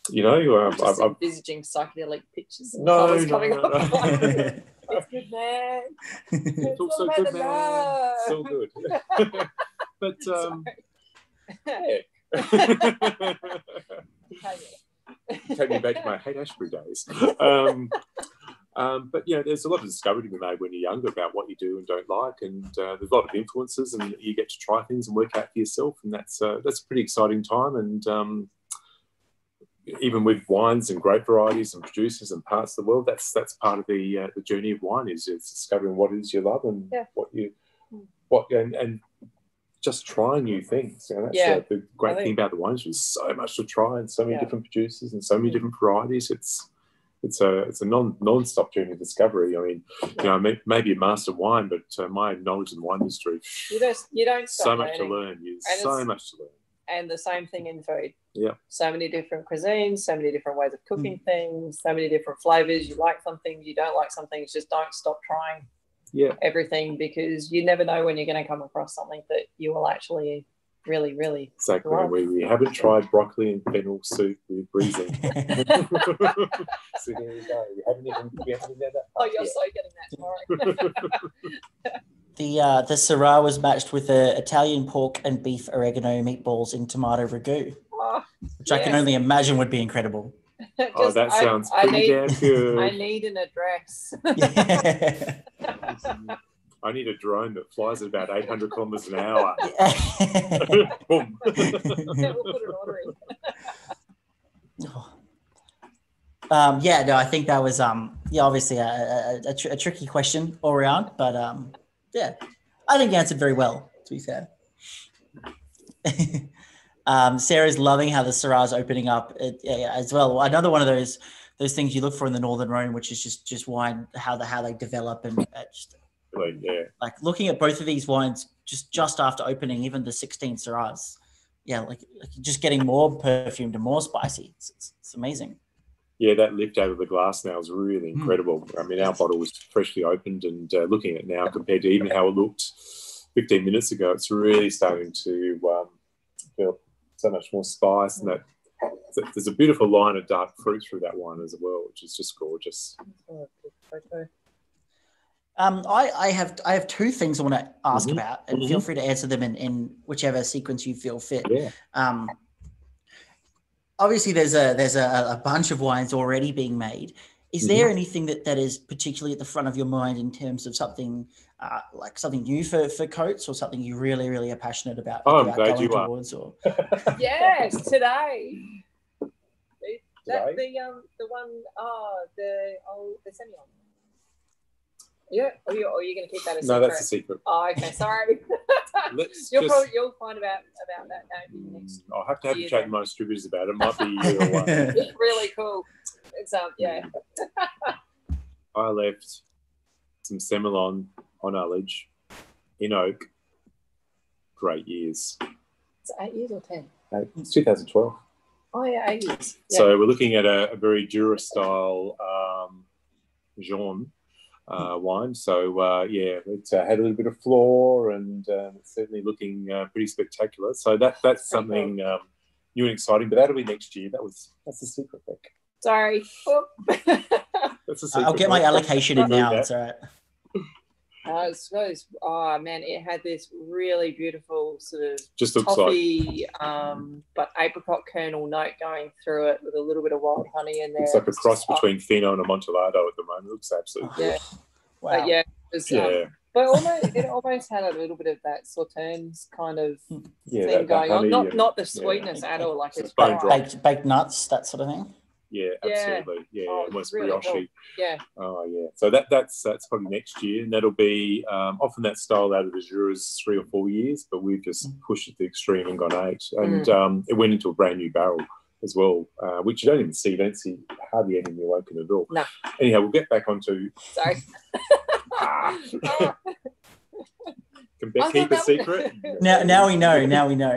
you know uh, just I've, I've, envisaging psychedelic pictures No, colours no, coming no, up. no. it's good, man. it's all so all good man love. so good but um yeah. take me back to my Haight Ashbury days. Um, um, but yeah, there's a lot of discovery to be made when you're younger about what you do and don't like, and uh, there's a lot of influences, and you get to try things and work out for yourself, and that's uh, that's a pretty exciting time. And um, even with wines and grape varieties and producers and parts of the world, that's that's part of the uh, the journey of wine is is discovering what it is you love and Yeah. what you what and, and just trying new things. You know, that's Yeah. uh, the great think- thing about the wine industry. There's so much to try and so many Yeah. different producers and so many different varieties. It's it's a it's a non non-stop journey of discovery. I mean, you know, may, maybe a master of wine, but uh, my knowledge of the wine industry, You don't, you don't stop so much to learn. And so much to learn. And the same thing in food. Yeah. So many different cuisines, so many different ways of cooking things, so many different flavors. You like some things, you don't like some things. Just don't stop trying Yeah, everything because you never know when you're going to come across something that you will actually really, really. exactly. Right. We, we haven't tried broccoli and fennel soup with Riesling. so there you go. We haven't even we haven't even had that. Oh, you're yet. so getting that tomorrow. the uh, the Syrah was matched with the Italian pork and beef oregano meatballs in tomato ragu, oh, which I can only imagine would be incredible. Oh, that sounds I, pretty need, damn good. I need an address. Yeah. I need a drone that flies at about 800 kilometers an hour. Boom. we'll put an order in. um, yeah, no, I think that was um, yeah, obviously a, a, a, tr- a tricky question all around, but um, yeah, I think you answered very well. To be fair, um, Sarah's loving how the Syrah is opening up it, yeah, as well. Another one of those those things you look for in the Northern Rhone, which is just just wine how the how they develop and uh, just Like, yeah. like looking at both of these wines just just after opening, even the 16 Syrahs, yeah, like, like just getting more perfumed and more spicy. It's, it's, it's amazing. Yeah, that lift out of the glass now is really Hmm. incredible. I mean, our bottle was freshly opened, and uh, looking at it now compared to even how it looked 15 minutes ago, it's really starting to um, feel so much more spice. And that there's a beautiful line of dark fruit through that wine as well, which is just gorgeous. Good photo. Um, I, I have I have two things I want to ask Mhm. about, and feel free to answer them in, in whichever sequence you feel fit. Yeah. Um, obviously, there's a there's a, a bunch of wines already being made. Is Mm-hmm. there anything that, that is particularly at the front of your mind in terms of something uh, like something new for, for Coates or something you really really are passionate about? Oh, I'm glad going you are. Or Yes, today. That, the um the one oh the oh the Semillon. Yeah, or you or you're going to keep that a secret? No, that's a secret. Oh, okay. Sorry. Let's you'll just. probably you'll find about about that name next. I'll have to have a chat then. with my distributors about it. It might be a year. It's really cool. It's um yeah. I left some Semillon on Ullage in Oak. Great years. It's eight years or ten. Uh, It's 2012. Oh yeah, eight years. Yeah. So we're looking at a, a very Jura style um, Jaune uh, wine. So uh, yeah, it uh, had a little bit of flor and uh, it's certainly looking uh, pretty spectacular. So that that's something um, new and exciting. But that'll be next year. That was that's the secret, Beck. Sorry. Oh. That's the secret. I'll get my allocation in now. That. It's all right. Uh, it's, it's, oh man, it had this really beautiful sort of Just looks like um, but apricot kernel note going through it with a little bit of wild honey in there. it's like a It's cross just- between Fino and a Amontillado at the moment. It looks absolutely Yeah, Wow. but yeah, it was, um, yeah. but almost it almost had a little bit of that sauternes kind of yeah, thing that- that going on. Not and- not the sweetness at all. Like It's it's bone dry. Baked, baked nuts, that sort of thing. Yeah, Yeah. absolutely. Yeah, Oh, it's almost really brioche. cool. Yeah, Oh yeah. So that that's that's probably next year, and that'll be um, often that style out of the Jura's three or four years, but we've just Mm. pushed it to the extreme and gone eight, and um, it went into a brand new barrel as well, uh, which you don't even see. You don't see hardly any new oaken at all. No. Anyhow, we'll get back onto. sorry. Ah, Oh, can I Beck thought keep a secret? Now, now we know. Now we know.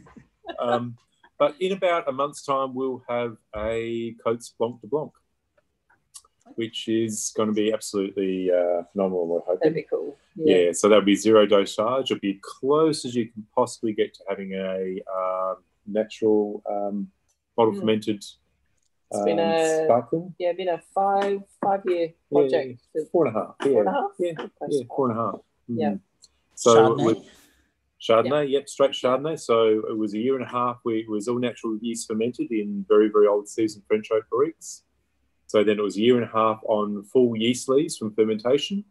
um, but in about a month's time, we'll have a Coates Blanc de Blanc, which is going to be absolutely uh, phenomenal. We're hoping. That'd be cool. Yeah. Yeah. so that'll be zero dosage. It'll be close as you can possibly get to having a um, natural um, bottle Mm. fermented It's been um, a- sparkling. Yeah, been a five five year project. Yeah, four and a half. Yeah, Four and a half? yeah, Close yeah, to four and a half. Mm. Yeah. So Chardonnay. With Chardonnay, yep, straight Chardonnay. So it was a year and a half. We, it was all natural yeast fermented in very, very old season French oak barriques. So then it was a year and a half on full yeast lees from fermentation,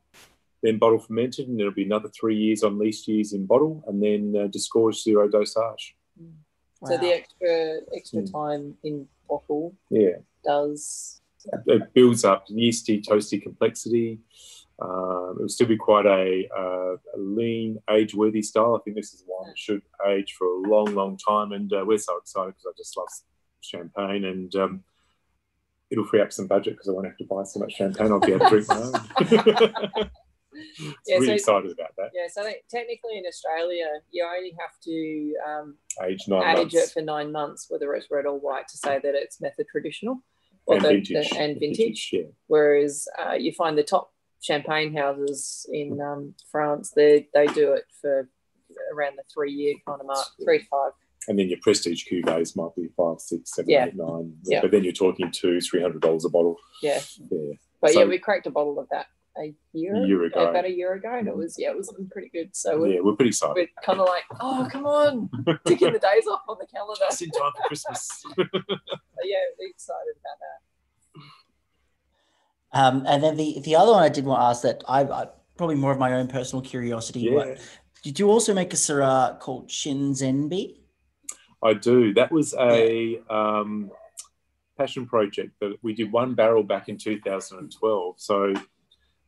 then bottle fermented, and it'll be another three years on least years in bottle, and then uh, disgorged zero dosage. So the extra extra Mm. time in bottle Yeah, does it builds up yeasty, toasty complexity. Um, it will still be quite a, uh, a lean, age-worthy style. I think this is one that should age for a long, long time, and uh, we're so excited because I just love champagne, and um, it'll free up some budget because I won't have to buy so much champagne. I'll be able to drink my own. Yeah, really so- excited about that. yeah. So technically in Australia, you only have to um, Age nine age months. it for nine months, whether it's red or white, to say that it's method traditional or and the- vintage. the- and vintage. Yeah. Whereas uh, you find the top champagne houses in um, France, they they do it for around the three year kind of mark, three to five. And then your prestige cuvées might be five, six, seven, Yeah. eight, nine. Yeah. But then you're talking two, three hundred dollars a bottle. Yeah. Yeah. But So- yeah, we cracked a bottle of that a year, A year ago. about a year ago, and it was yeah, it was looking pretty good. So we're, Yeah, we're pretty excited. we're kind of like, oh come on, ticking the days off on the calendar. Just in time for Christmas. Yeah, we're excited about that. Um, and then the the other one I did want to ask that I, I probably more of my own personal curiosity. yeah, What, did you also make a Syrah called Shinzenbi? I do. That was a um, passion project that we did one barrel back in 2012. So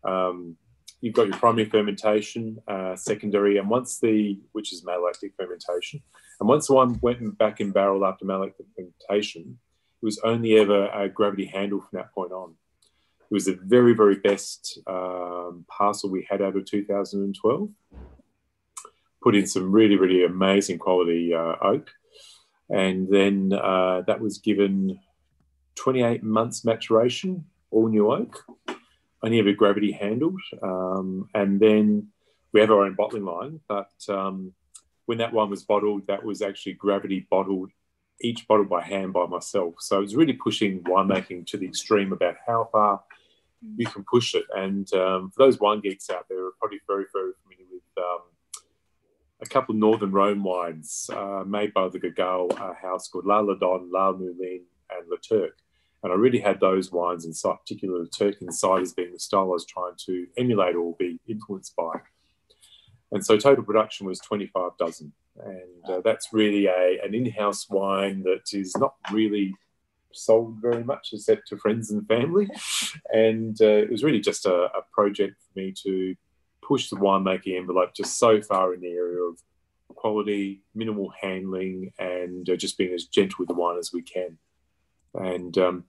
um, you've got your primary fermentation, uh, secondary, and once the which is malolactic fermentation, and once the one went back in barrel after malolactic fermentation, it was only ever a gravity handle from that point on. It was the very, very best um, parcel we had out of 2012. Put in some really, really amazing quality uh, oak. And then uh, that was given 28 months maturation, all new oak, only ever gravity handled. Um, and then we have our own bottling line, but um, when that one was bottled, that was actually gravity bottled, each bottled by hand by myself. So it was really pushing winemaking to the extreme about how far you can push it. And um, for those wine geeks out there, are probably very, very familiar with um, a couple of Northern Rhone wines uh, made by the Guigal uh, house called La Landonne, La Mouline, and Le Turque. And I really had those wines in particular the Turk inside as being the style I was trying to emulate or be influenced by. And so total production was 25 dozen. And uh, that's really a, an in-house wine that is not really sold very much except to friends and family. And uh, it was really just a, a, project for me to push the winemaking envelope just so far in the area of quality, minimal handling, and uh, just being as gentle with the wine as we can. And um,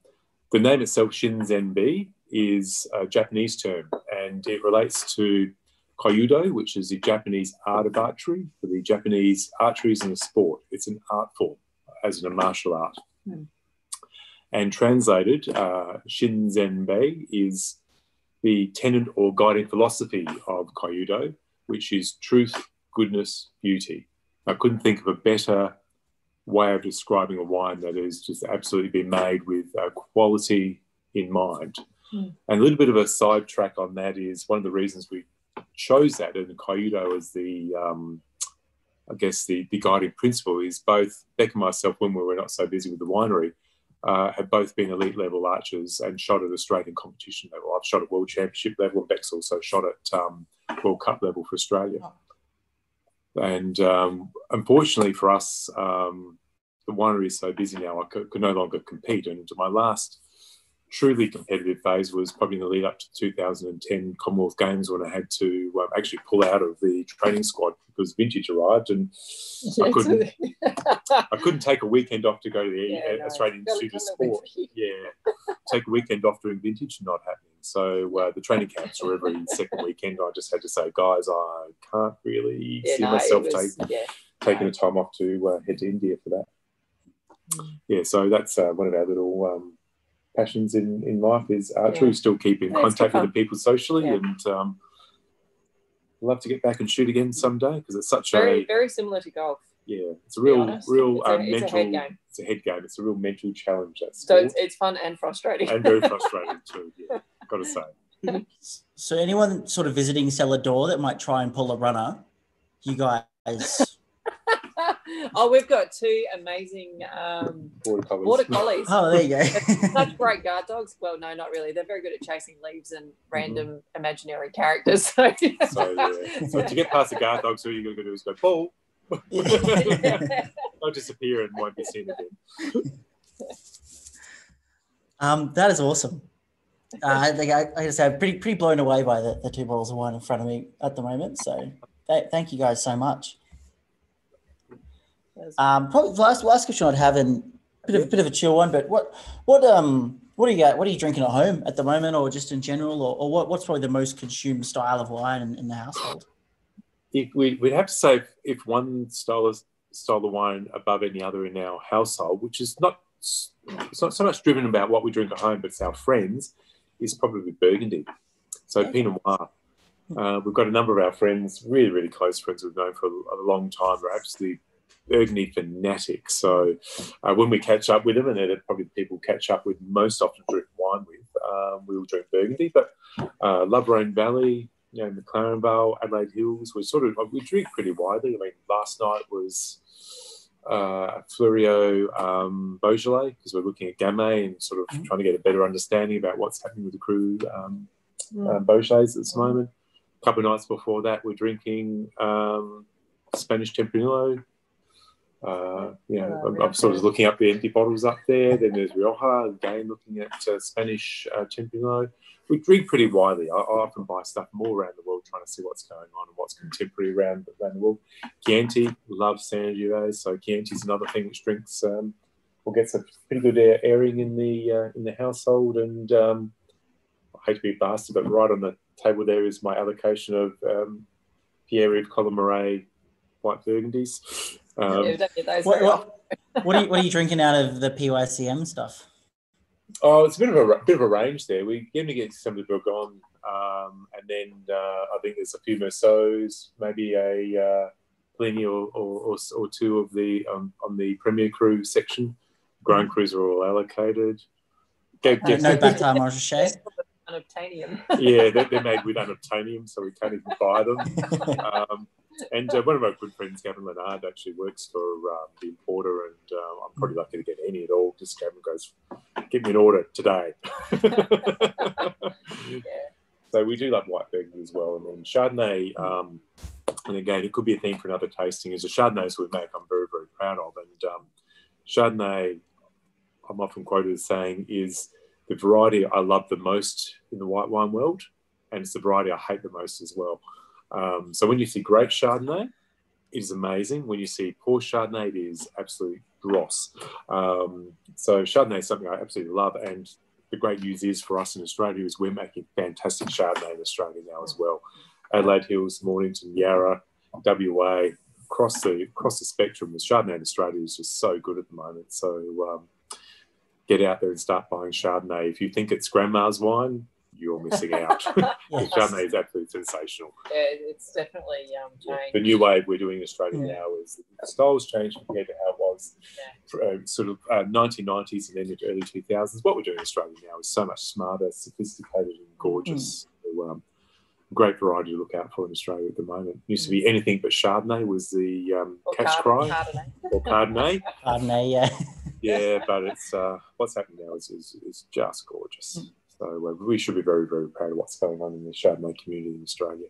the name itself, Shinzenbi, is a Japanese term and it relates to Kyudo, which is the Japanese art of archery. For the Japanese, archery isn't a sport, it's an art form, as in a martial art. Mm. And translated, uh, Shinzenbi is the tenet or guiding philosophy of Kyudo, which is truth, goodness, beauty. I couldn't think of a better way of describing a wine that has just absolutely been made with uh, quality in mind. Mm. And a little bit of a sidetrack on that is one of the reasons we chose that and Kyudo as the, um, I guess, the, the guiding principle is both Beck and myself, when we were not so busy with the winery, uh, have both been elite level archers and shot at Australian competition level. I've shot at World Championship level, and Beck's also shot at um, World Cup level for Australia. And um, unfortunately for us, um, the winery is so busy now, I could, could, no longer compete. And my last truly competitive phase was probably in the lead up to 2010 Commonwealth Games when I had to um, actually pull out of the training squad because vintage arrived and I couldn't I couldn't take a weekend off to go to the yeah, no, Australian Institute of Sport. Yeah, take a weekend off doing vintage, not happening. So uh, the training camps were every second weekend. I just had to say, guys, I can't really yeah, see no, myself was, take, yeah, taking no. the time off to uh, head to India for that. Mm. Yeah, so that's uh, one of our little um, passions in, in life is archery. Yeah. Still keep in contact with the people socially, yeah. and um, love to get back and shoot again someday because it's such very, a very similar to golf. Yeah, it's a real, real it's a, um, mental. It's a head game. It's a head game. It's a real mental challenge. That's so it's, it's fun and frustrating. And very frustrating too. Yeah, got to say. So anyone sort of visiting cellar door that might try and pull a runner, you guys oh, we've got two amazing um, border collies. Border collies. oh, there you go. such great guard dogs. Well, no, not really. They're very good at chasing leaves and random mm-hmm. imaginary characters. So, so, yeah. so to get past the guard dogs, all you got to do is go pull. They'll disappear and won't be seen again. Um, that is awesome. Uh, I think I, I just have pretty pretty blown away by the, the two bottles of wine in front of me at the moment. So th- thank you guys so much. Um, probably last last question I'd have, and bit of a bit of a chill one, but what what um what are you what are you drinking at home at the moment, or just in general, or, or what, what's probably the most consumed style of wine in, in the household? If we, would have to say if, if one style of style of wine above any other in our household, which is not it's not so much driven about what we drink at home, but it's our friends, is probably Burgundy. So okay. Pinot Noir. Uh, we've got a number of our friends, really, really close friends we've known for a, a long time, are absolutely Burgundy fanatic. So uh, when we catch up with them, and they're probably the people catch up with most often drink wine with, um, we will drink Burgundy. But uh, Rhone Valley, you know, McLaren Vale, Adelaide Hills, we sort of we drink pretty widely. I mean, last night was uh, Fleurieu um, Beaujolais because we're looking at Gamay and sort of mm-hmm. trying to get a better understanding about what's happening with the Cru um, mm. uh, Beaujolais at this moment. A couple of nights before that, we're drinking um, Spanish Tempranillo uh, you know, I'm, I'm, sort of looking up the empty bottles up there. Then there's Rioja, again looking at uh, Spanish uh, Tempranillo. We drink pretty widely. I, I, often buy stuff more around the world trying to see what's going on and what's contemporary around, around the world. Chianti, love Sangiovese. So Chianti is another thing which drinks um, or gets a pretty good airing in the uh, in the household. And um, I hate to be a bastard, but right on the table there is my allocation of um, Pierre Yves Colin-Morey white burgundies. Um, what, what, what, are you, what are you drinking out of the PYCM stuff? Oh, it's a bit of a, a bit of a range there. We are going to get some of the Bourgogne, um, and then uh, I think there's a few Meursaults, maybe a uh, Puligny or, or, or, two of the um, on the Premier Cru section. Grand Crus are all allocated. Get, get, no Bâtard-Montrachet. Unobtainium. yeah, they're, they're, made with unobtainium, so we can't even buy them. Um, and uh, one of our good friends, Gavin Leonard, actually works for um, the importer, and uh, I'm probably lucky to get any at all. Just Gavin goes, "Give me an order today." yeah. So we do love white burgundy as well, and then Chardonnay. Um, and again, it could be a theme for another tasting. Is the Chardonnays we make, I'm very very proud of, and um, Chardonnay. I'm often quoted as saying is the variety I love the most in the white wine world, and it's the variety I hate the most as well. Um, so when you see great Chardonnay, it is amazing. When you see poor Chardonnay, it is absolutely dross. Um, so Chardonnay is something I absolutely love, and the great news is for us in Australia is we're making fantastic Chardonnay in Australia now as well. Adelaide Hills, Mornington, Yarra, WA, across the across the spectrum, the Chardonnay in Australia is just so good at the moment. So um, get out there and start buying Chardonnay. If you think it's grandma's wine, you're missing out. yes. Chardonnay is absolutely sensational. Yeah, it's definitely um, changed. The new way we're doing in Australia yeah. now is the style's changed compared to how it was yeah. uh, sort of uh, 1990s and then into early 2000s. What we're doing in Australia now is so much smarter, sophisticated, and gorgeous. Mm. So, um, great variety to look out for in Australia at the moment. It used to be anything but Chardonnay was the um, catch cry. Chardonnay. Or Chardonnay. Chardonnay, yeah. yeah, but it's uh, what's happening now is, is, is just gorgeous. Mm. So uh, we should be very, very proud of what's going on in the Chardonnay community in Australia.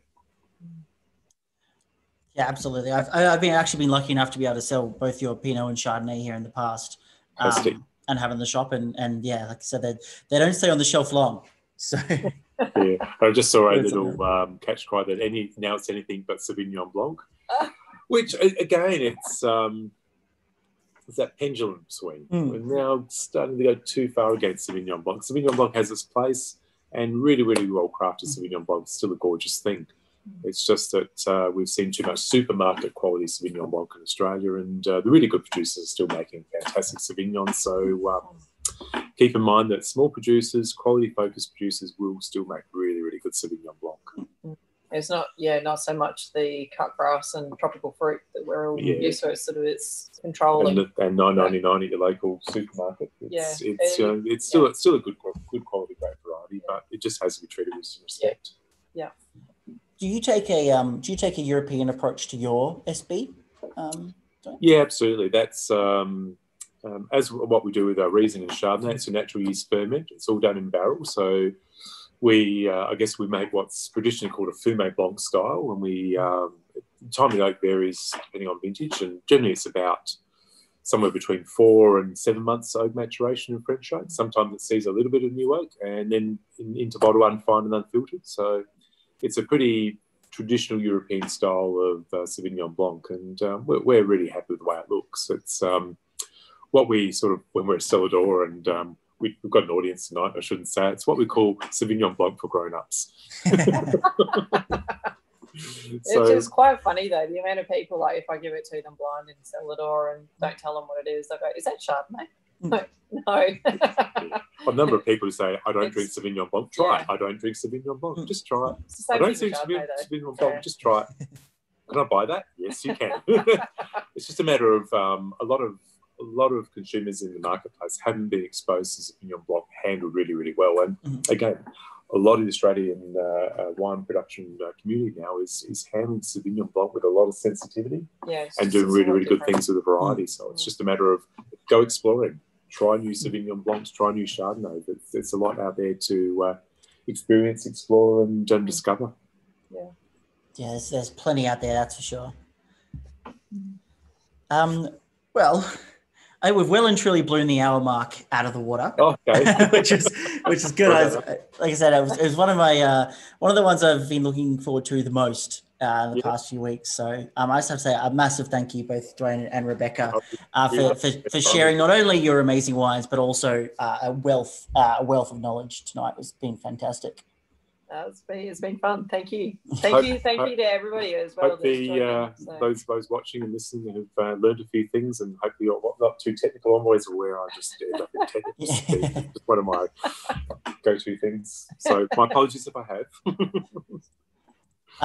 Yeah, absolutely. I've, I've been actually been lucky enough to be able to sell both your Pinot and Chardonnay here in the past, um, and having the shop and and yeah, like I said, they they don't stay on the shelf long. So yeah, I just saw a little um, catch cry that any now it's anything but Sauvignon Blanc, which again it's um, it's that pendulum swing. Mm. We're now starting to go too far against Sauvignon Blanc. Sauvignon Blanc has its place, and really, really well crafted Sauvignon Blanc is still a gorgeous thing. It's just that uh, we've seen too much supermarket quality Sauvignon Blanc in Australia, and uh, the really good producers are still making fantastic Sauvignons. So um, keep in mind that small producers, quality focused producers, will still make really, really good Sauvignon Blanc. It's not, yeah, not so much the cut grass and tropical fruit that we're all yeah. used to. It's sort of it's controlling. And, and nine ninety nine at your local supermarket. It's, yeah, it's uh, it's still yeah. it's still a good good quality, grape variety, yeah. but it just has to be treated with some respect. Yeah. Do you take a um? Do you take a European approach to your SB? Um, yeah, absolutely. That's um, um, as what we do with our Riesling and Chardonnay. It's a natural yeast ferment. It's all done in barrel, so we, uh, I guess, we make what's traditionally called a Fumé Blanc style, and we um, time the oak varies depending on vintage, and generally it's about somewhere between four and seven months oak maturation in French oak. Sometimes it sees a little bit of new oak, and then in, into bottle unfined and unfiltered. So it's a pretty traditional European style of uh, Sauvignon Blanc, and um, we're, we're, really happy with the way it looks. It's um, what we sort of when we're at cellar door and um, we, have got an audience tonight. I shouldn't say it's what we call Sauvignon Blanc for grown-ups. so, it's just quite funny though the amount of people like if I give it to them blind in cellar door and don't tell them what it is, they go, "Is that Chardonnay?" Hmm. No, no. a number of people who say, "I don't it's, drink Sauvignon Blanc." Try yeah. it. I don't drink Sauvignon Blanc. Hmm. Just try it. I don't drink Sauvignon, Sauvignon Blanc. Yeah. Just try it. Can I buy that? Yes, you can. it's just a matter of um, a lot of a lot of consumers in the marketplace haven't been exposed to Sauvignon Blanc handled really, really well. And mm-hmm. again, a lot of the Australian uh, uh, wine production uh, community now is is handling Sauvignon Blanc with a lot of sensitivity yeah, and doing really, really different. good things with the variety. So it's just a matter of go exploring, try new Sauvignon Blancs, try new Chardonnay. There's, there's a lot out there to uh, experience, explore, and, and discover. Yeah. Yeah, there's, there's plenty out there, that's for sure. Um, well, I, we've well and truly blown the hour mark out of the water. Okay. which is which is good. I was, like I said, it was, it was one of my uh, one of the ones I've been looking forward to the most uh, the yeah. past few weeks. So um, I just have to say a massive thank you, both Duane and Rebecca, uh, for, for, for, sharing not only your amazing wines but also uh, a wealth uh, a wealth of knowledge tonight. It's been fantastic. It's been, it's been fun. Thank you. Thank hope, you. Thank hope, you to everybody as well. Hope the, uh, so. those those watching and listening have uh, learned a few things, and hopefully you're not too technical. I'm always aware I just end up in technical. yeah. Just one of my go-to things. So my apologies if I have.